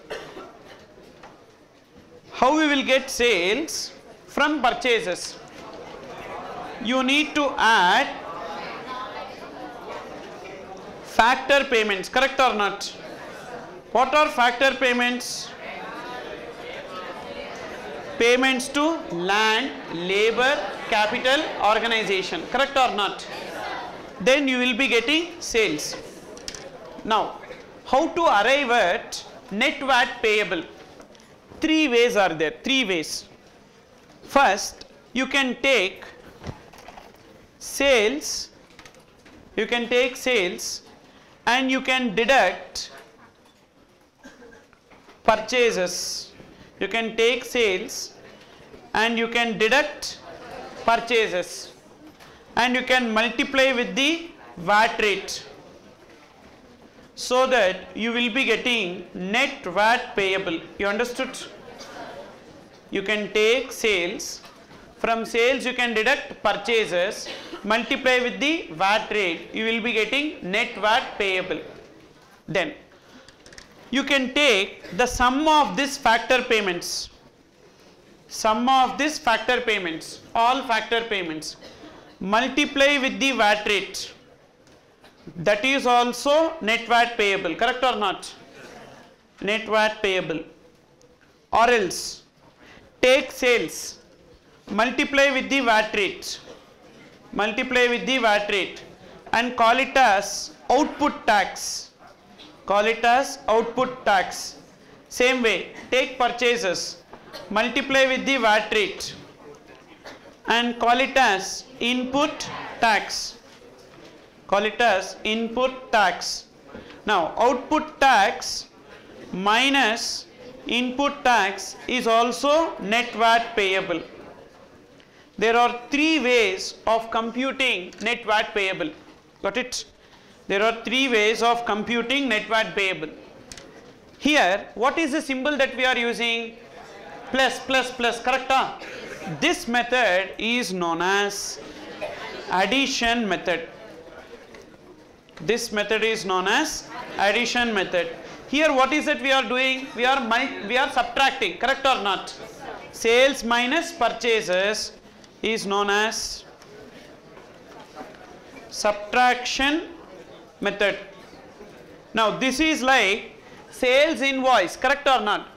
How we will get sales from purchases? You need to add factor payments, correct or not? What are factor payments? Payments to land, labor, capital, organization, correct or not? Then you will be getting sales. Now, how to arrive at net VAT payable? Three ways are there, three ways. First, you can take sales, you can take sales and you can deduct purchases. You can take sales and you can deduct purchases and you can multiply with the VAT rate so that you will be getting net VAT payable. You understood? You can take sales, from sales you can deduct purchases, multiply with the VAT rate, you will be getting net VAT payable. Then you can take the sum of this factor payments, sum of this factor payments, all factor payments, multiply with the VAT rate. That is also net VAT payable, correct or not? Net VAT payable. Or else, take sales, multiply with the VAT rate, multiply with the VAT rate and call it as output tax. Call it as output tax. Same way, take purchases, multiply with the VAT rate and call it as input tax. Call it as input tax. Now, output tax minus input tax is also net VAT payable. There are three ways of computing net VAT payable. Got it? There are three ways of computing net VAT payable. Here, what is the symbol that we are using? Plus, plus, plus, correct? Huh? This method is known as addition method. This method is known as addition method. Here what is it we are doing? We are we are subtracting, correct or not? Sales minus purchases is known as subtraction method. Now this is like sales invoice, correct or not?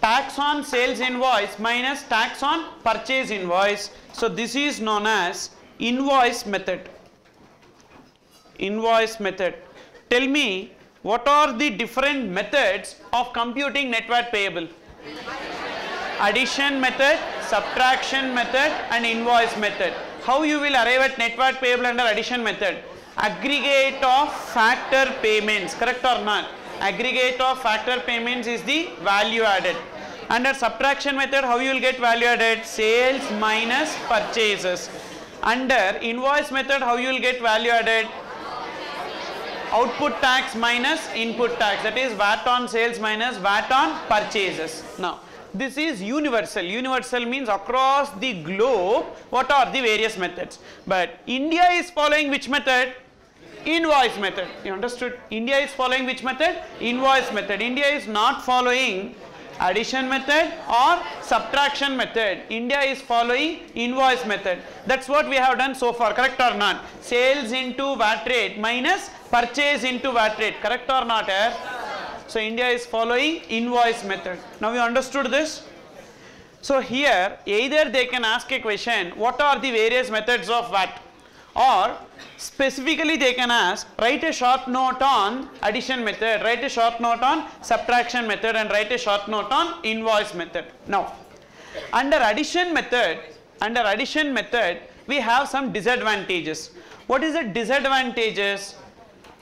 Tax on sales invoice minus tax on purchase invoice. So this is known as invoice method. Invoice method. Tell me what are the different methods of computing net VAT payable? Addition method, subtraction method and invoice method. How you will arrive at net VAT payable under addition method? Aggregate of factor payments, correct or not? Aggregate of factor payments is the value added. Under subtraction method, how you will get value added? Sales minus purchases. Under invoice method, how you will get value added? output tax minus input tax that is VAT on sales minus VAT on purchases. Now this is universal. Universal means across the globe what are the various methods. But India is following which method? Invoice method. You understood? India is following which method? Invoice method. India is not following addition method or subtraction method. India is following invoice method. That's what we have done so far, correct or not? Sales into VAT rate minus purchase into VAT rate, correct or not? Eh? So India is following invoice method. Now you understood this? So here either they can ask a question, what are the various methods of VAT? Or specifically they can ask, write a short note on addition method, write a short note on subtraction method and write a short note on invoice method. Now, under addition method, under addition method, we have some disadvantages. What is the disadvantages?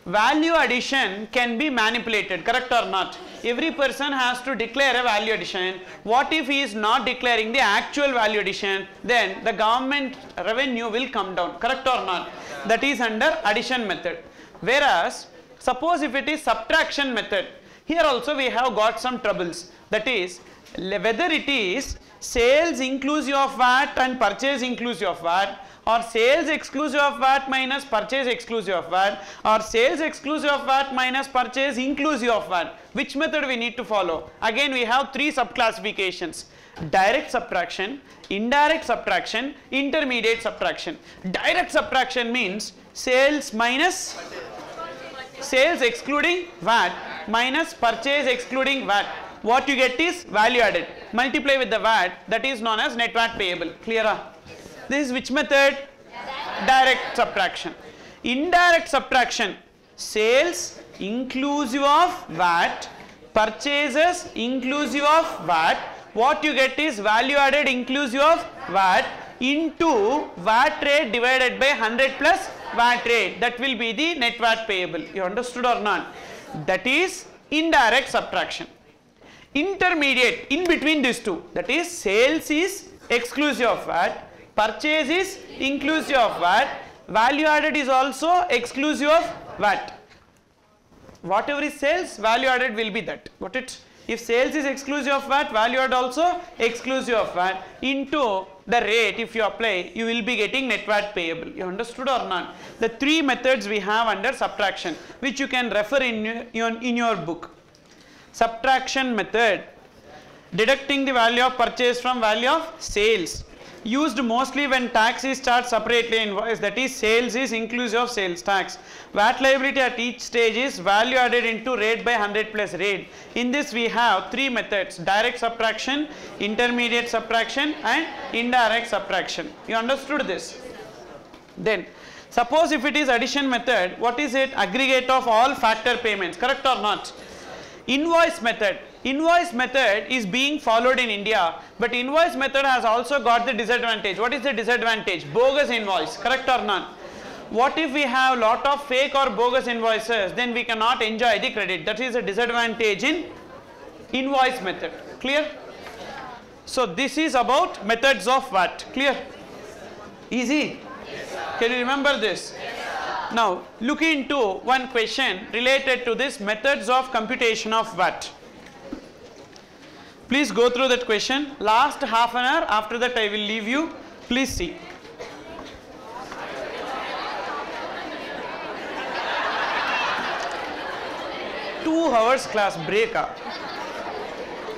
value addition can be manipulated correct or not every person has to declare a value addition. What if he is not declaring the actual value addition? Then the government revenue will come down. Correct or not? That is under addition method. Whereas suppose if it is subtraction method here also we have got some troubles. That is whether it is sales inclusive of VAT and purchase inclusive of VAT or sales exclusive of VAT minus purchase exclusive of VAT or sales exclusive of VAT minus purchase inclusive of VAT. Which method we need to follow? Again we have three subclassifications. Direct subtraction, indirect subtraction, intermediate subtraction. Direct subtraction means sales minus sales excluding VAT minus purchase excluding VAT. What you get is value added. Multiply with the VAT that is known as net VAT payable. Clear? This is which method? Direct subtraction. Indirect subtraction. Sales inclusive of VAT, purchases inclusive of VAT. What you get is value added inclusive of VAT into VAT rate divided by 100 plus VAT rate. That will be the net VAT payable. You understood or not? That is indirect subtraction. Intermediate in between these two that is sales is exclusive of VAT purchase is inclusive of VAT, value added is also exclusive of VAT. Whatever is sales, value added will be that. Got it? If sales is exclusive of VAT, value added also exclusive of VAT into the rate if you apply, you will be getting net VAT payable. You understood or not? The three methods we have under subtraction which you can refer in your, in your book. Subtraction method, deducting the value of purchase from value of sales used mostly when tax is charged separately invoice that is sales is inclusive of sales tax. VAT liability at each stage is value added into rate by 100 plus rate. In this we have three methods direct subtraction, intermediate subtraction and indirect subtraction. You understood this? Then suppose if it is addition method, what is it? Aggregate of all factor payments, correct or not? Invoice method. Invoice method is being followed in India, but invoice method has also got the disadvantage. What is the disadvantage? Bogus invoice, correct or not? What if we have lot of fake or bogus invoices, then we cannot enjoy the credit. That is a disadvantage in invoice method. Clear? So this is about methods of what? Clear? Easy? Can you remember this? Now look into one question related to this methods of computation of VAT. Please go through that question. Last half an hour, after that I will leave you. Please see. Two hours class break up.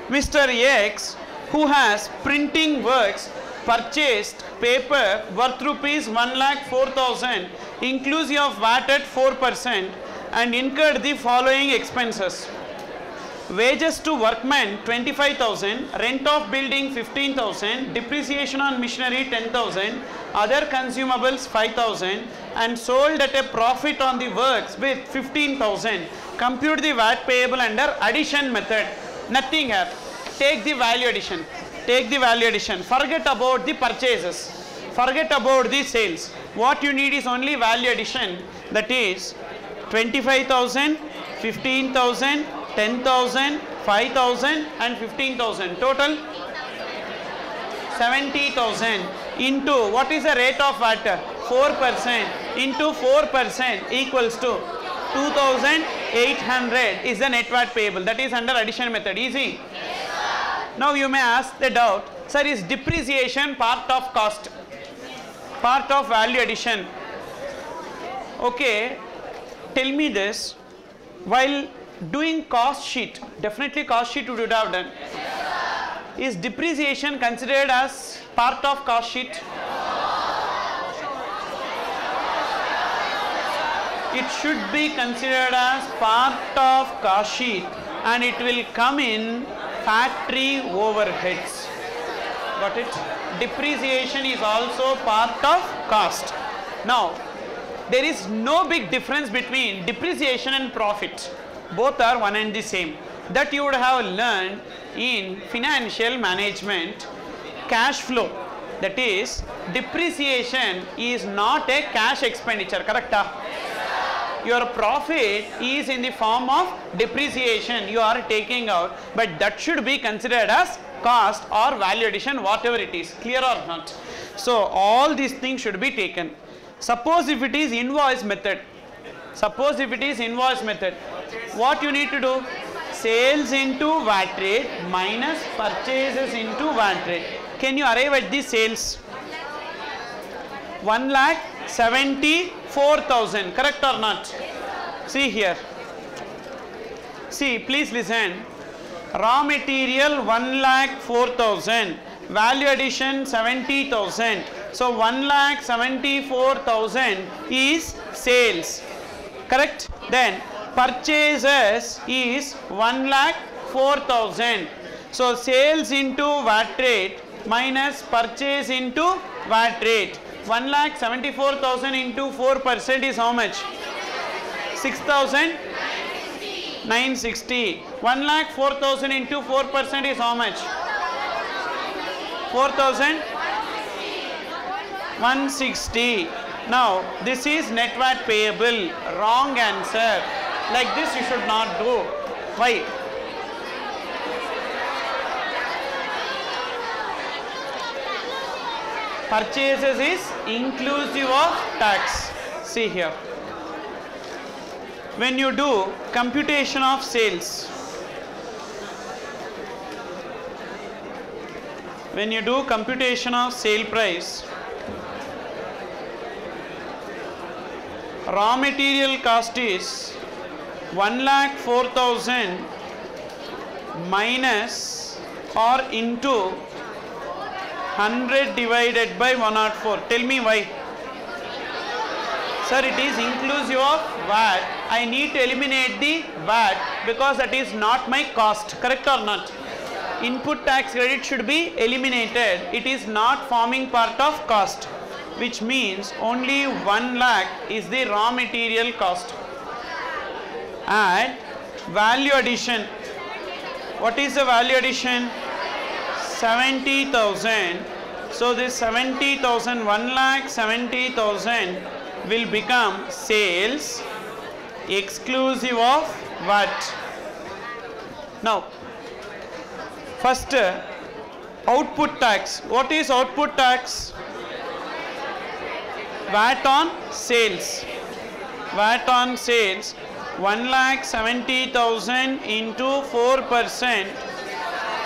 Mr. X, who has printing works, purchased paper worth rupees 1 lakh 4000 inclusive of VAT at 4% and incurred the following expenses. Wages to workmen 25,000, rent of building 15,000, depreciation on machinery 10,000, other consumables 5,000 and sold at a profit on the works with 15,000. Compute the VAT payable under addition method. Nothing here. Take the value addition. Take the value addition. Forget about the purchases. Forget about the sales. What you need is only value addition. That is 25,000, 15,000, 10,000, 5,000 and 15,000. Total 70,000 into what is the rate of VAT? 4% into 4% equals to 2,800 is the net VAT payable. That is under addition method. Easy? Now you may ask the doubt, sir is depreciation part of cost? Part of value addition? Okay, tell me this, while doing cost sheet, definitely cost sheet would have done. Is depreciation considered as part of cost sheet? It should be considered as part of cost sheet and it will come in factory overheads. Got it? Depreciation is also part of cost. Now, there is no big difference between depreciation and profit. Both are one and the same. That you would have learned in financial management cash flow. That is, depreciation is not a cash expenditure, correct? Your profit is in the form of depreciation you are taking out, but that should be considered as cost or value addition, whatever it is, clear or not? So, all these things should be taken. Suppose if it is invoice method, suppose if it is invoice method, what you need to do? Sales into VAT rate minus purchases into VAT rate. Can you arrive at the sales? 1 lakh 74,000, correct or not? See here. See, please listen. Raw material 1 lakh 4,000, value addition 70,000. So 1 lakh 74,000 is sales, correct? Then purchases is 1 lakh 4,000. So sales into VAT rate minus purchase into VAT rate. 1 lakh 74,000 into 4 percent is how much? 6,960. 1 lakh 4,000 into 4 percent is how much? 4,000? 160. Now this is net VAT payable. Wrong answer. Like this you should not do. Why? purchases is inclusive of tax. See here. When you do computation of sales, when you do computation of sale price, raw material cost is 1 lakh 4000 minus or into 100 divided by 104. Tell me why. Sir, it is inclusive of VAT. I need to eliminate the VAT because that is not my cost. Correct or not? Input tax credit should be eliminated. It is not forming part of cost. Which means only 1 lakh is the raw material cost. and value addition. What is the value addition? 70,000. So this 70,000, 1 lakh 70,000 will become sales exclusive of what? Now, first uh, output tax. What is output tax? VAT on sales. VAT on sales 1 lakh 70,000 into 4 percent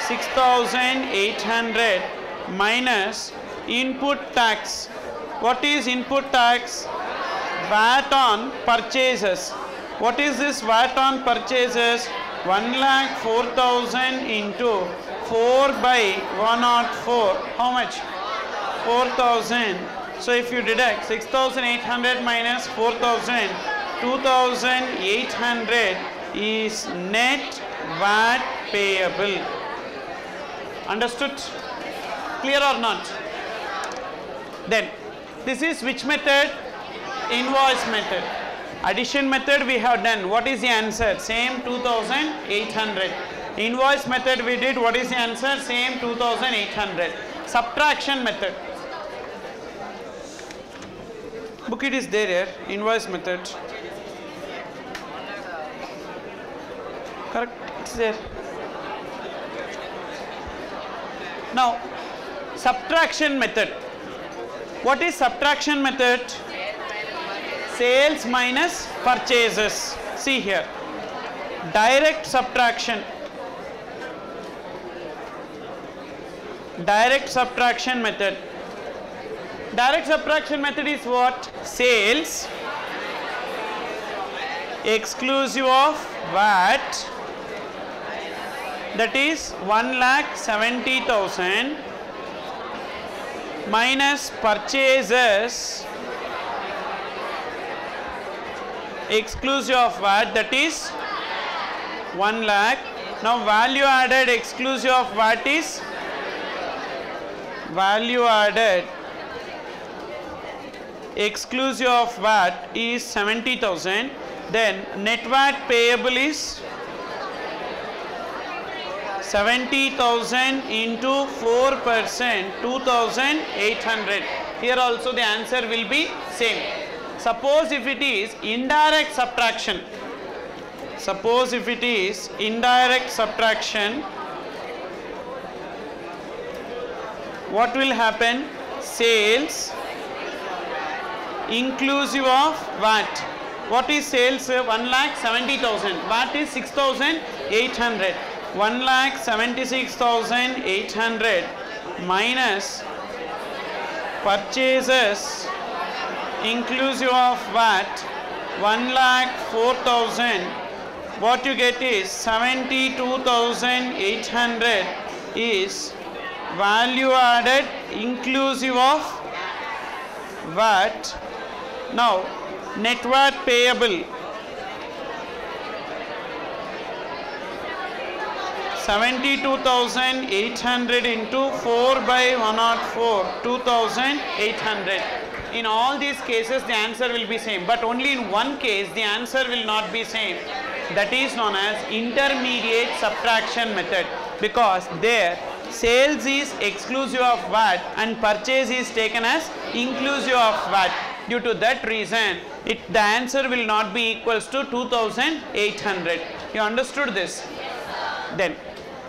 6,800 minus input tax. What is input tax? VAT on purchases. What is this VAT on purchases? 1 lakh 4,000 into 4 by 104. How much? 4,000. So if you deduct 6,800 minus 4,000, 2,800 is net VAT payable. Understood? Clear or not? Then, this is which method? Invoice method. Addition method we have done. What is the answer? Same 2800. Invoice method we did. What is the answer? Same 2800. Subtraction method. Book it is there here. Invoice method. Correct? It's there. Now, subtraction method. What is subtraction method? Sales minus purchases. See here. Direct subtraction. Direct subtraction method. Direct subtraction method is what? Sales exclusive of VAT that is 1 lakh 70,000 minus purchases exclusive of VAT that is 1 lakh. Now value added exclusive of VAT is value added exclusive of VAT is 70,000 then net VAT payable is 70,000 into 4 percent 2,800 here also the answer will be same. Suppose if it is indirect subtraction. Suppose if it is indirect subtraction what will happen? Sales inclusive of VAT. What is sales? Uh, 1 lakh 70,000. VAT is 6,800. 1 lakh 76,800 minus purchases inclusive of VAT 1 lakh 4,000. What you get is 72,800 is value added inclusive of VAT. Now, net VAT payable 72,800 into 4 by 104 2,800. In all these cases the answer will be same but only in one case the answer will not be same that is known as intermediate subtraction method because there sales is exclusive of VAT and purchase is taken as inclusive of VAT. Due to that reason, it, the answer will not be equals to 2800. You understood this? Yes. Then,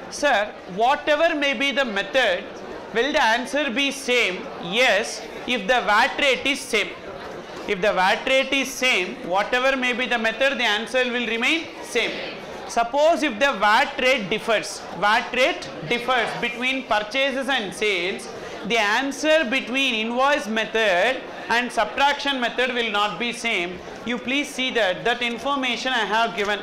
sir, whatever may be the method, will the answer be same? Yes, if the VAT rate is same. If the VAT rate is same, whatever may be the method, the answer will remain same. Suppose if the VAT rate differs, VAT rate differs between purchases and sales, the answer between invoice method and subtraction method will not be same. You please see that, that information I have given.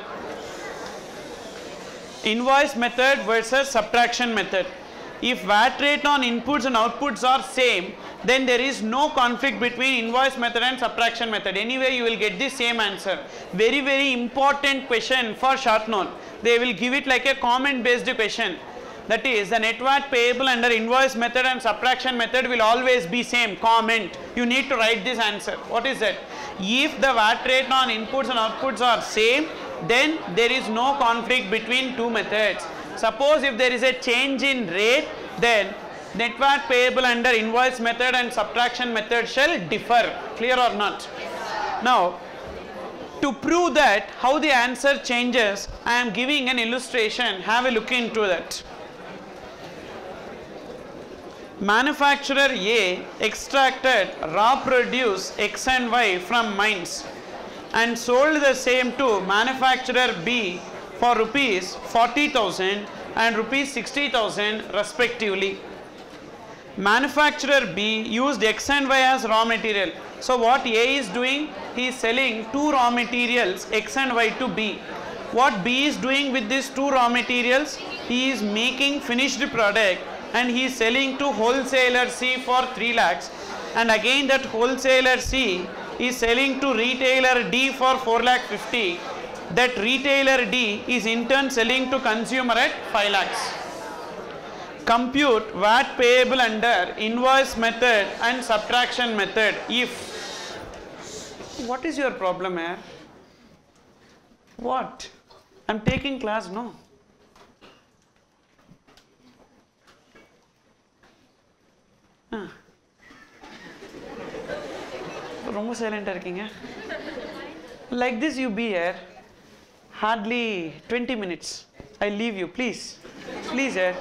Invoice method versus subtraction method. If VAT rate on inputs and outputs are same, then there is no conflict between invoice method and subtraction method. Anyway, you will get the same answer. Very, very important question for short note. They will give it like a comment based question. That is the net VAT payable under invoice method and subtraction method will always be same comment. You need to write this answer. What is that? If the VAT rate on inputs and outputs are same then there is no conflict between two methods. Suppose if there is a change in rate then net VAT payable under invoice method and subtraction method shall differ. Clear or not? Now to prove that how the answer changes I am giving an illustration have a look into that. Manufacturer A extracted raw produce X and Y from mines and sold the same to manufacturer B for rupees 40,000 and rupees 60,000 respectively. Manufacturer B used X and Y as raw material. So what A is doing? He is selling two raw materials X and Y to B. What B is doing with these two raw materials? He is making finished product and he is selling to wholesaler C for 3 lakhs. And again that wholesaler C is selling to retailer D for 4 lakh 50 that retailer D is in turn selling to consumer at 5 lakhs. Compute VAT payable under invoice method and subtraction method if. What is your problem here what? I'm taking class no ரொம்ப சைலண்டாக இருக்கீங்க like this you be air hardly twenty minutes I leave you please please air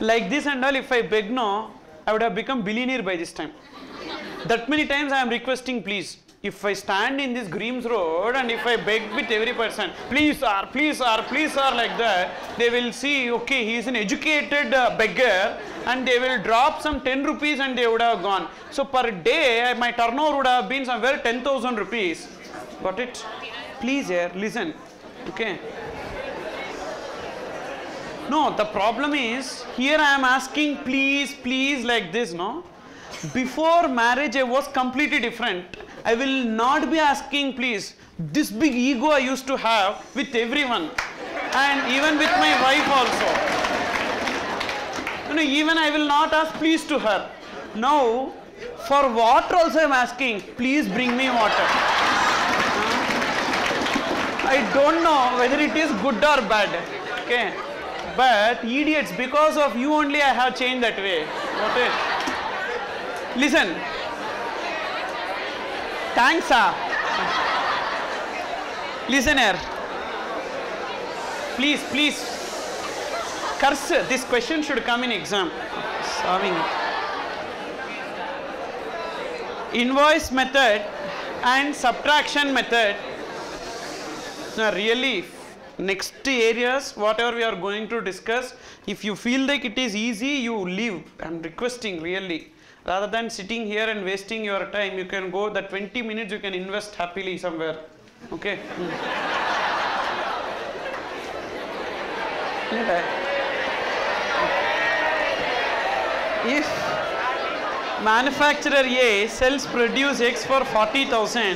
like this and all if i beg no i would have become billionaire by this time that many times i am requesting please if i stand in this Greams road and if i beg with every person please sir please sir please sir like that they will see okay he is an educated uh, beggar and they will drop some 10 rupees and they would have gone so per day my turnover would have been somewhere 10000 rupees got it please here listen okay no, the problem is here I am asking please, please like this, no? Before marriage I was completely different. I will not be asking please. This big ego I used to have with everyone and even with my wife also. You know, even I will not ask please to her. Now, for water also I am asking, please bring me water. I don't know whether it is good or bad. Okay. But idiots, because of you only I have changed that way. It? Listen. Thanks, sir. Listener. Please, please. Curse. This question should come in exam. Solving. Invoice method and subtraction method now really next areas whatever we are going to discuss if you feel like it is easy you leave i'm requesting really rather than sitting here and wasting your time you can go the 20 minutes you can invest happily somewhere okay. (laughs) If manufacturer A sells produce X for 40,000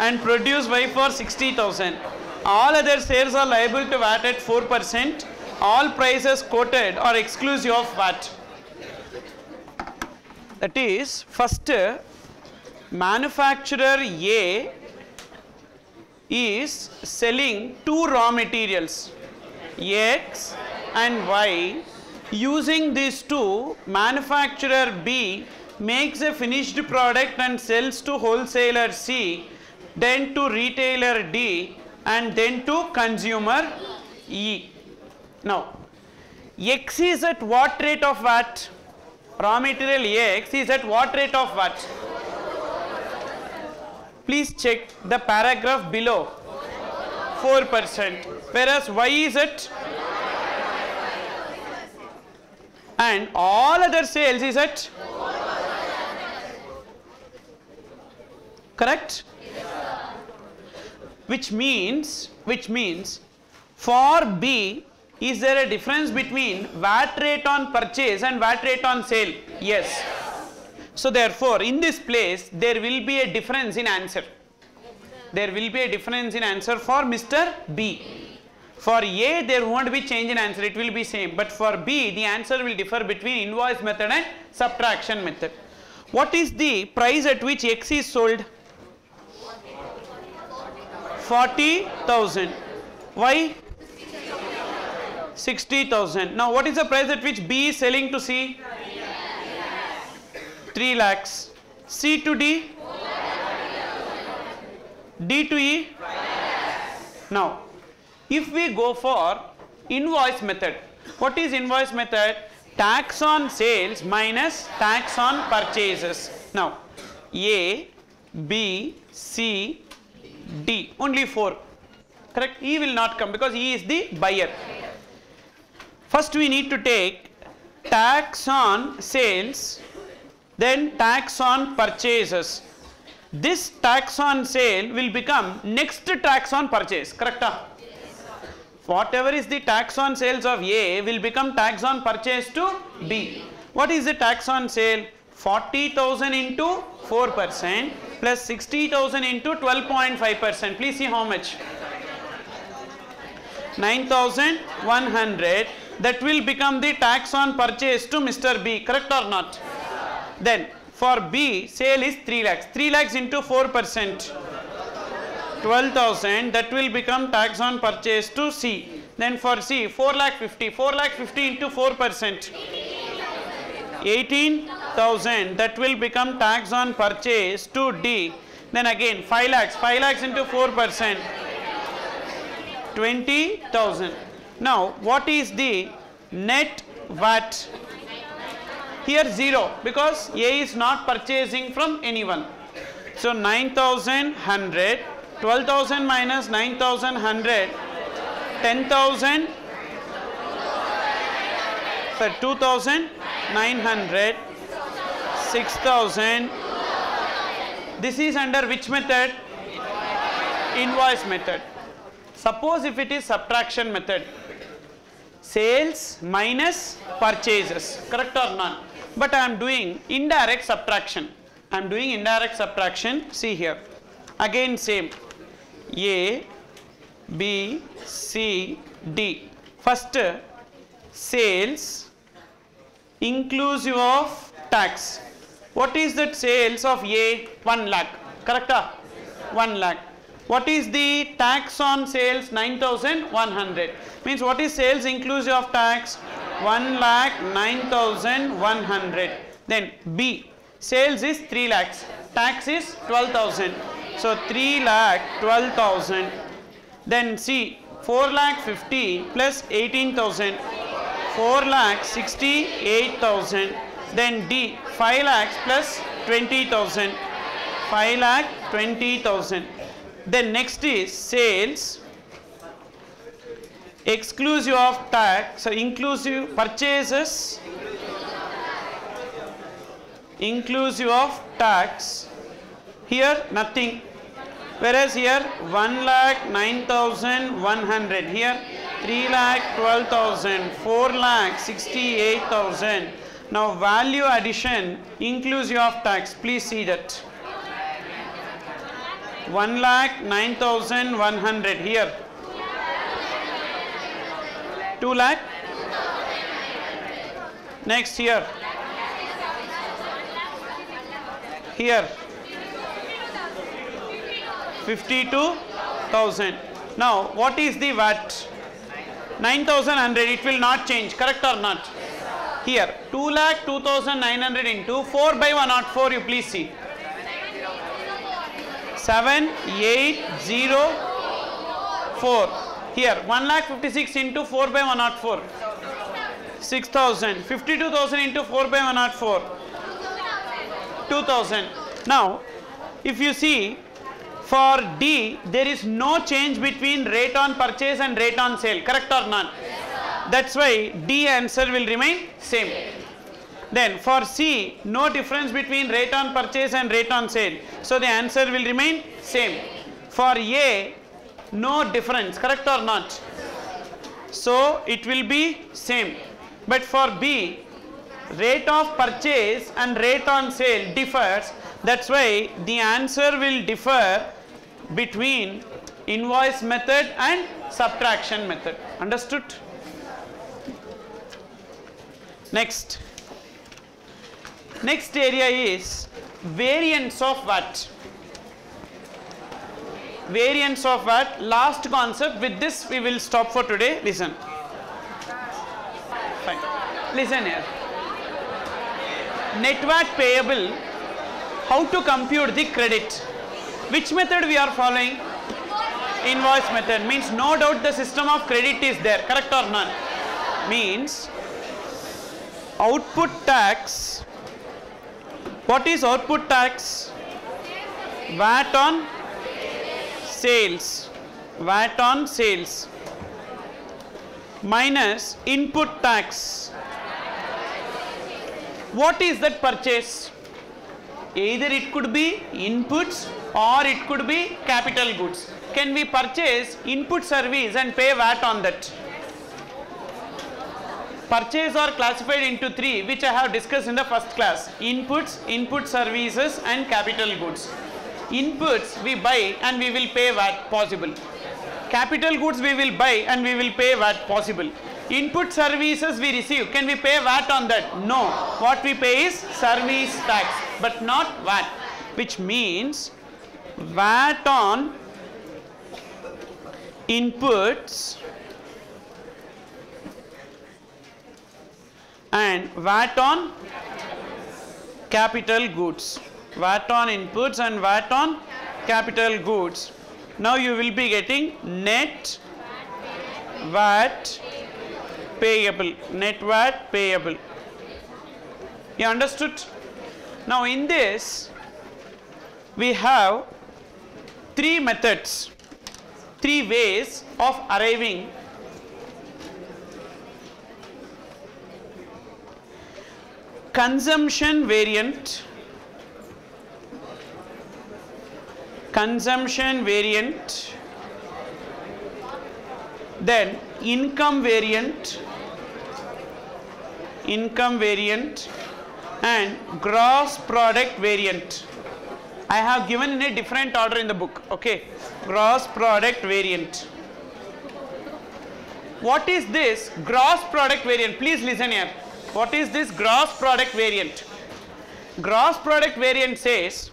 and produce Y for 60,000. All other sales are liable to VAT at 4%. All prices quoted are exclusive of VAT. That is, first manufacturer A is selling two raw materials X and Y. Using these two, manufacturer B makes a finished product and sells to wholesaler C, then to retailer D, and then to consumer E. Now, X is at what rate of VAT? Raw material X is at what rate of what? Please check the paragraph below. 4%. Whereas Y is at and all other sales is at correct which means which means for B is there a difference between VAT rate on purchase and VAT rate on sale yes so therefore in this place there will be a difference in answer there will be a difference in answer for Mr. B For A, there won't be change in answer, it will be same. But for B, the answer will differ between invoice method and subtraction method. What is the price at which X is sold? 40,000. Why? 60,000. Now, what is the price at which B is selling to C? 3 lakhs. C to D? D to E? Now, if we go for invoice method, what is invoice method? Tax on sales minus tax on purchases. Now, A, B, C, D, only 4. Correct? E will not come because E is the buyer. First we need to take tax on sales, then tax on purchases. This tax on sale will become next tax on purchase, correct? ah? Whatever is the tax on sales of A will become tax on purchase to B. What is the tax on sale? 40,000 into 4% plus 60,000 into 12.5%. Please see how much. 9100 that will become the tax on purchase to Mr. B correct or not? Then for B sale is 3 lakhs. 3 lakhs into 4 percent. 12,000 that will become tax on purchase to C. Then for C 4 lakh 50 4 lakh 50 into 4 percent. 18,000 that will become tax on purchase to D. Then again 5 lakhs. 5 lakhs into 4 percent. 20,000. Now, what is the net VAT? Here 0 because A is not purchasing from anyone. So, 9,100, 12,000 minus 9,100, 10,000, so 2,900, 6,000. This is under which method? Invoice method. Suppose if it is subtraction method, sales minus purchases, correct or not? But I am doing indirect subtraction. I am doing indirect subtraction. See here. Again same. A, B, C, D. First sales inclusive of tax. What is that sales of A? 1 lakh. Correct? ah? 1 lakh. What is the tax on sales? 9100. Means what is sales inclusive of tax? 1 lakh 9100. Then B. Sales is 3 lakhs. Tax is 12,000. So 3 lakh 12,000. Then C. 4 lakh 50 plus 18,000. 4 lakh 68,000. Then D. 5 lakhs plus 20,000. 5 lakh 20,000. Then next is sales exclusive of tax, so inclusive purchases inclusive of tax. Here nothing. Whereas here 1 lakh 9100. Here 3 lakh 12,000. 4 lakh 68,000. Now value addition inclusive of tax. Please see that. 1 lakh 9100 here. 2 lakh? Next here. Here. 52000 now what is the VAT? Nine thousand hundred. it will not change correct or not? Here 2 lakh 2900 into 4 by 104 you please see 7 8 0 4 here 1 lakh 56 into 4 by 104 6000 52000 into 4 by 104 2000 now if you see for D there is no change between rate on purchase and rate on sale. Correct or not? That's why D answer will remain same then for C, no difference between rate on purchase and rate on sale. So the answer will remain same. For A, no difference, correct or not? So it will be same. But for B, rate of purchase and rate on sale differs. That's why the answer will differ between invoice method and subtraction method. Understood? Next. Next area is variance of what? Variance of what? Last concept. With this we will stop for today. Listen. Fine. Listen here. Net payable. How to compute the credit? Which method we are following? Invoice method. Means no doubt the system of credit is there. Correct or not? Means output tax what is output tax? Vat on sales? Vat on sales? Minus input tax. What is that purchase? Either it could be inputs or it could be capital goods. Can we purchase input service and pay vat on that purchase are classified into three which I have discussed in the first class inputs, input services and capital goods. Inputs we buy and we will pay VAT possible. Capital goods we will buy and we will pay VAT possible. Input services we receive can we pay VAT on that? No. What we pay is service tax but not VAT which means VAT on inputs and VAT on capital goods. VAT on inputs and VAT on capital goods. Now you will be getting net VAT payable. Net VAT payable. You understood? Now in this we have three methods, three ways of arriving consumption variant. Consumption variant. Then income variant. Income variant. And gross product variant. I have given in a different order in the book. Okay. Gross product variant. What is this? Gross product variant. Please listen here what is this gross product variant? Gross product variant says,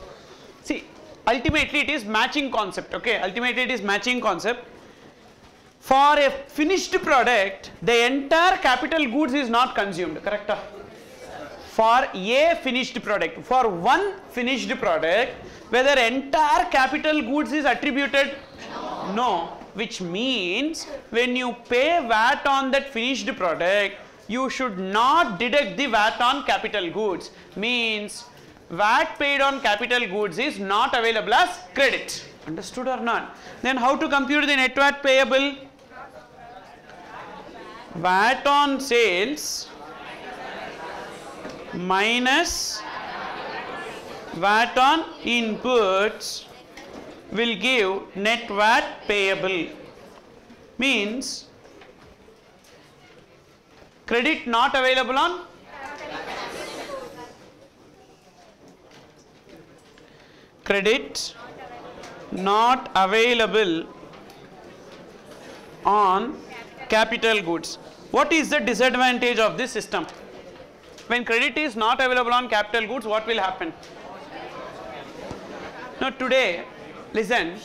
see, ultimately it is matching concept, okay? Ultimately it is matching concept. For a finished product, the entire capital goods is not consumed, correct? For a finished product, for one finished product, whether entire capital goods is attributed? No. Which means when you pay VAT on that finished product, you should not deduct the VAT on capital goods. Means VAT paid on capital goods is not available as credit. Understood or not? Then how to compute the net VAT payable? VAT on sales minus VAT on inputs will give net VAT payable. Means credit not available on? Credit not available on capital goods. What is the disadvantage of this system? When credit is not available on capital goods what will happen? Now today listen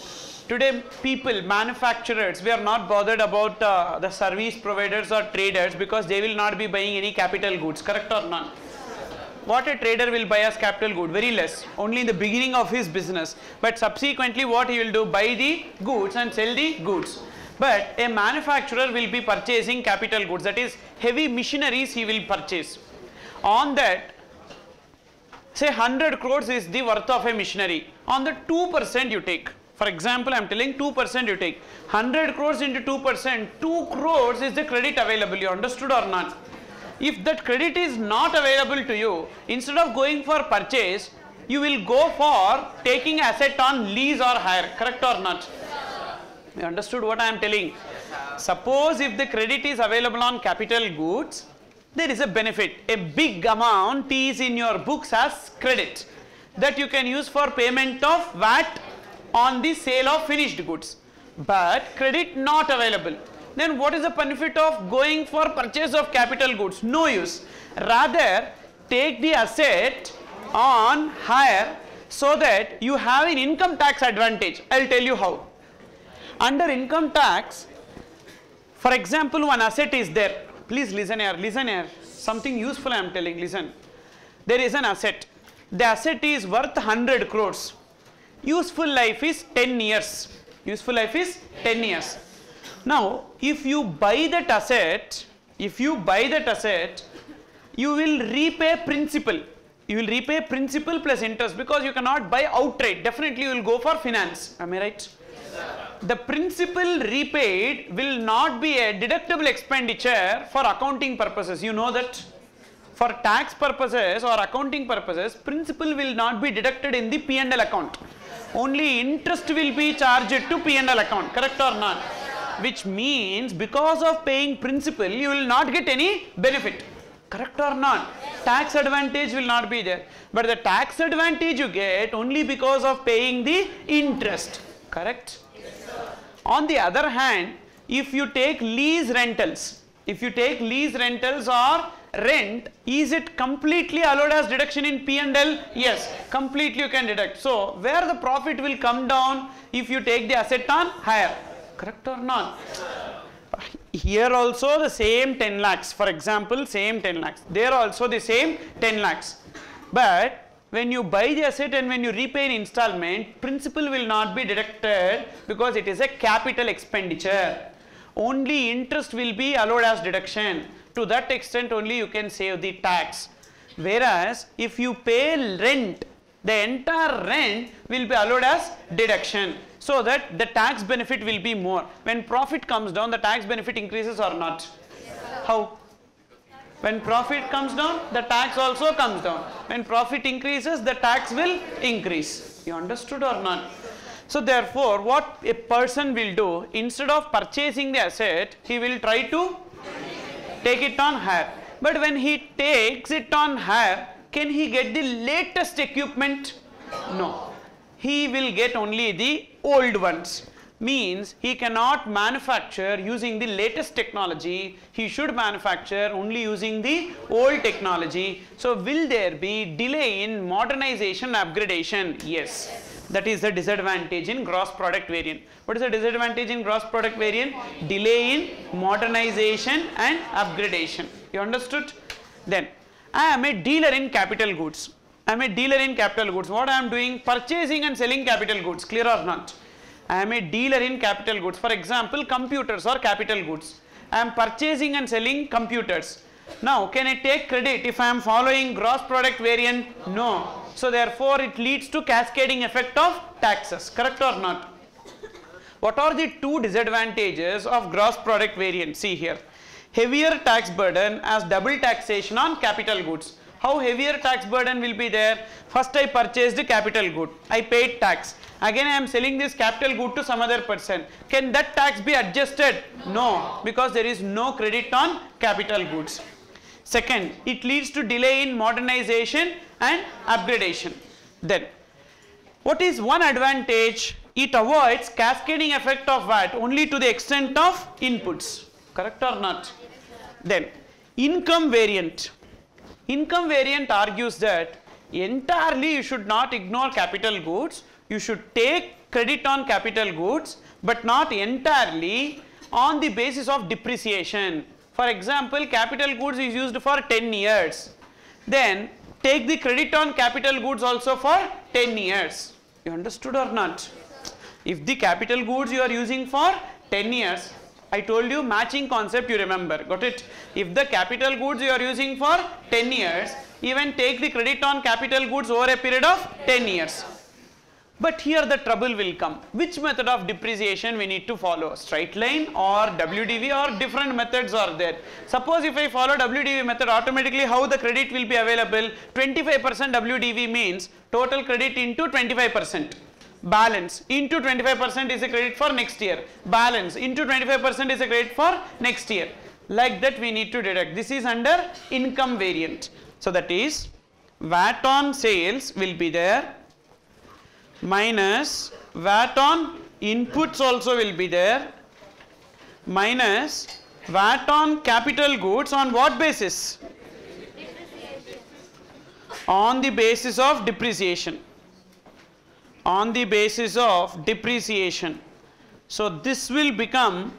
Today people, manufacturers, we are not bothered about uh, the service providers or traders because they will not be buying any capital goods, correct or not? What a trader will buy as capital good? Very less, only in the beginning of his business. But subsequently what he will do? Buy the goods and sell the goods. But a manufacturer will be purchasing capital goods, that is heavy machineries he will purchase. On that, say 100 crores is the worth of a machinery. On the 2% you take for example, I am telling 2% you take. 100 crores into 2%, 2 crores is the credit available. You understood or not? If that credit is not available to you, instead of going for purchase, you will go for taking asset on lease or hire. Correct or not? You understood what I am telling? Suppose if the credit is available on capital goods, there is a benefit. A big amount is in your books as credit that you can use for payment of VAT on the sale of finished goods. but credit not available. Then what is the benefit of going for purchase of capital goods? No use. Rather, take the asset on hire so that you have an income tax advantage. I'll tell you how. Under income tax, for example, one asset is there. Please listen here, listen here. Something useful I am telling, listen. There is an asset. The asset is worth 100 crores. Useful life is 10 years. Useful life is 10 years. Now, if you buy that asset, if you buy that asset, you will repay principal. You will repay principal plus interest because you cannot buy outright. Definitely you will go for finance. Am I right? the principal repaid will not be a deductible expenditure for accounting purposes. You know that for tax purposes or accounting purposes, principal will not be deducted in the P&L account. Only interest will be charged to P&L account, correct or not? Which means because of paying principal, you will not get any benefit. Correct or not? Tax advantage will not be there. But the tax advantage you get only because of paying the interest. Correct? On the other hand, if you take lease rentals, if you take lease rentals or rent, is it completely allowed as deduction in P&L? Yes, completely you can deduct. So, where the profit will come down if you take the asset on hire? Correct or not? Here also the same 10 lakhs, for example, same 10 lakhs. There also the same 10 lakhs. But when you buy the asset and when you repay in installment, principal will not be deducted because it is a capital expenditure. Only interest will be allowed as deduction. To that extent only you can save the tax. Whereas if you pay rent, the entire rent will be allowed as deduction so that the tax benefit will be more. When profit comes down, the tax benefit increases or not? How? When profit comes down, the tax also comes down. When profit increases, the tax will increase. You understood or not? So therefore, what a person will do, instead of purchasing the asset, he will try to take it on hire. But when he takes it on hire, can he get the latest equipment? No. He will get only the old ones means he cannot manufacture using the latest technology. He should manufacture only using the old technology. So will there be delay in modernization upgradation? Yes. That is the disadvantage in gross product variant. What is the disadvantage in gross product variant? Delay in modernization and upgradation. You understood? Then I am a dealer in capital goods. I am a dealer in capital goods. What I am doing? Purchasing and selling capital goods. Clear or not? I am a dealer in capital goods. For example, computers or capital goods. I am purchasing and selling computers. Now, can I take credit if I am following gross product variant? No. So, therefore, it leads to cascading effect of taxes. Correct or not? What are the two disadvantages of gross product variant? See here. Heavier tax burden as double taxation on capital goods. How heavier tax burden will be there? First I purchased the capital good. I paid tax again I am selling this capital good to some other person. Can that tax be adjusted? No, because there is no credit on capital goods. Second, it leads to delay in modernization and upgradation. Then, what is one advantage? It avoids cascading effect of VAT only to the extent of inputs. Correct or not? Then, income variant. Income variant argues that entirely you should not ignore capital goods you should take credit on capital goods but not entirely on the basis of depreciation. For example, capital goods is used for 10 years. Then take the credit on capital goods also for 10 years. You understood or not? If the capital goods you are using for 10 years, I told you matching concept you remember, got it? If the capital goods you are using for 10 years, even take the credit on capital goods over a period of 10 years. But here the trouble will come. Which method of depreciation we need to follow? Straight line or WDV or different methods are there. Suppose if I follow WDV method automatically how the credit will be available? 25% WDV means total credit into 25%. Balance into 25% is a credit for next year. Balance into 25% is a credit for next year. Like that we need to deduct. This is under income variant. So that is VAT on sales will be there minus VAT on inputs also will be there minus VAT on capital goods on what basis? On the basis of depreciation. On the basis of depreciation. So this will become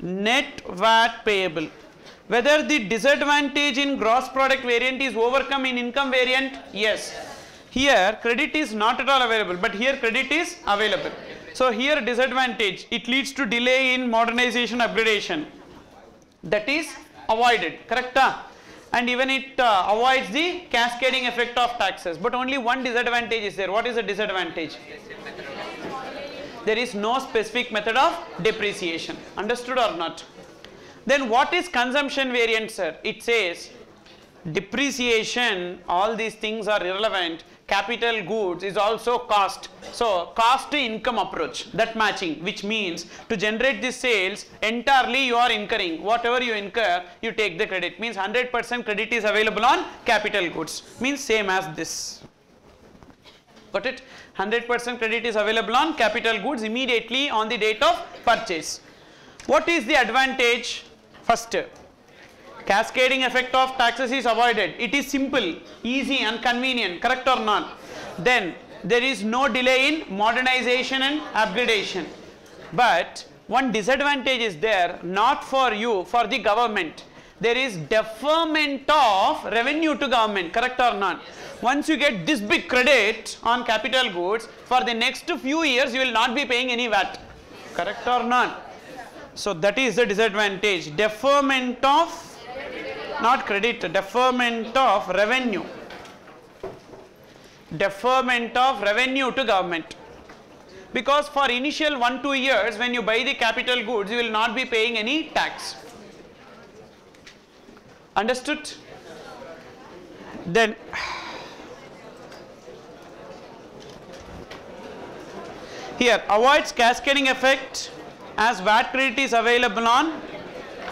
net VAT payable. Whether the disadvantage in gross product variant is overcome in income variant? Yes. Here credit is not at all available, but here credit is available. So here disadvantage, it leads to delay in modernization upgradation. That is avoided, correct? ah? And even it uh, avoids the cascading effect of taxes. But only one disadvantage is there. What is the disadvantage? There is no specific method of depreciation. Understood or not? Then what is consumption variance, sir? It says depreciation, all these things are irrelevant. Capital goods is also cost. So, cost to income approach, that matching, which means to generate the sales, entirely you are incurring. Whatever you incur, you take the credit. Means 100% credit is available on capital goods. Means same as this. Got it? 100% credit is available on capital goods immediately on the date of purchase. What is the advantage? First, cascading effect of taxes is avoided. It is simple, easy and convenient, correct or not? Then there is no delay in modernization and upgradation. But one disadvantage is there, not for you, for the government. There is deferment of revenue to government, correct or not? Once you get this big credit on capital goods, for the next few years you will not be paying any VAT, correct or not? So that is the disadvantage, deferment of not credit, deferment of revenue. Deferment of revenue to government. Because for initial 1 2 years when you buy the capital goods you will not be paying any tax. Understood? Then here avoids cascading effect as VAT credit is available on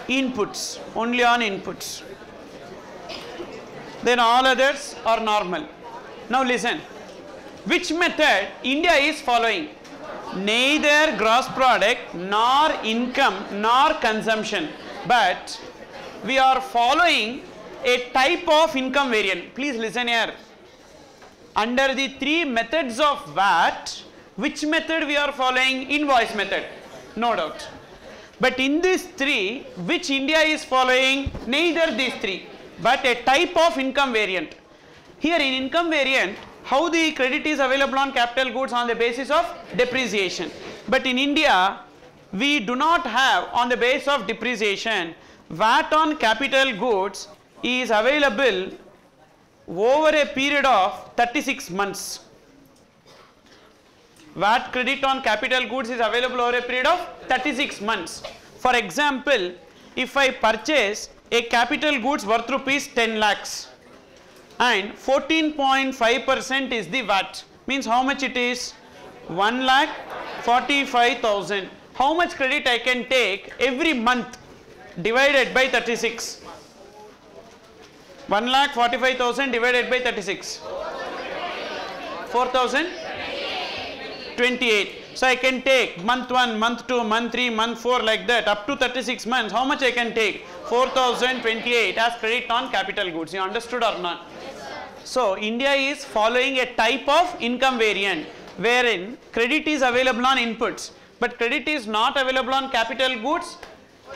inputs, only on inputs. Then all others are normal. Now listen, which method India is following? Neither gross product nor income nor consumption, but we are following a type of income variant. Please listen here. Under the three methods of VAT, which method we are following? Invoice method, no doubt. But in these three, which India is following? Neither these three, but a type of income variant. Here in income variant, how the credit is available on capital goods on the basis of depreciation. But in India, we do not have on the basis of depreciation, VAT on capital goods is available over a period of 36 months. VAT credit on capital goods is available over a period of 36 months. For example, if I purchase a capital goods worth rupees 10 lakhs. And 14.5% is the VAT. Means how much it is? 1 lakh 45,000 how much credit I can take every month divided by 36 1 lakh 45,000 divided by 36 4,000 28 so I can take month 1 month 2 month 3 month 4 like that. Up to 36 months. How much I can take 4028 as credit on capital goods. You understood or not? Yes, so India is following a type of income variant wherein credit is available on inputs but credit is not available on capital goods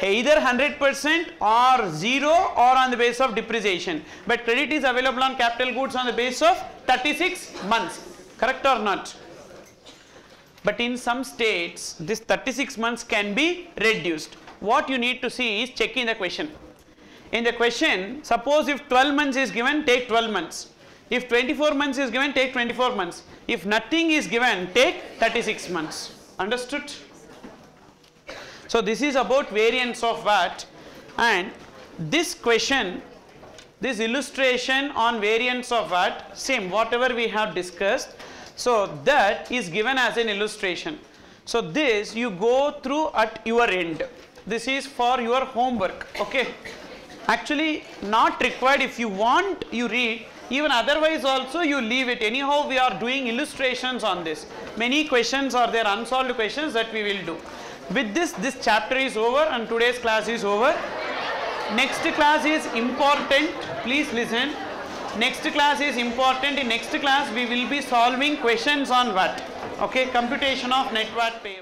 either 100% or 0 or on the basis of depreciation. But credit is available on capital goods on the basis of 36 months. Correct or not? But in some states this 36 months can be reduced what you need to see is checking the question. In the question suppose if 12 months is given take 12 months. If 24 months is given take 24 months. If nothing is given take 36 months. Understood? So this is about variance of VAT and this question this illustration on variance of VAT same whatever we have discussed. So that is given as an illustration. So this you go through at your end. This is for your homework. Okay. Actually not required. If you want you read. Even otherwise also you leave it. Anyhow we are doing illustrations on this. Many questions are there unsolved questions that we will do. With this this chapter is over and today's class is over. Next class is important. Please listen. Next class is important. In next class we will be solving questions on what? Okay computation of net VAT payable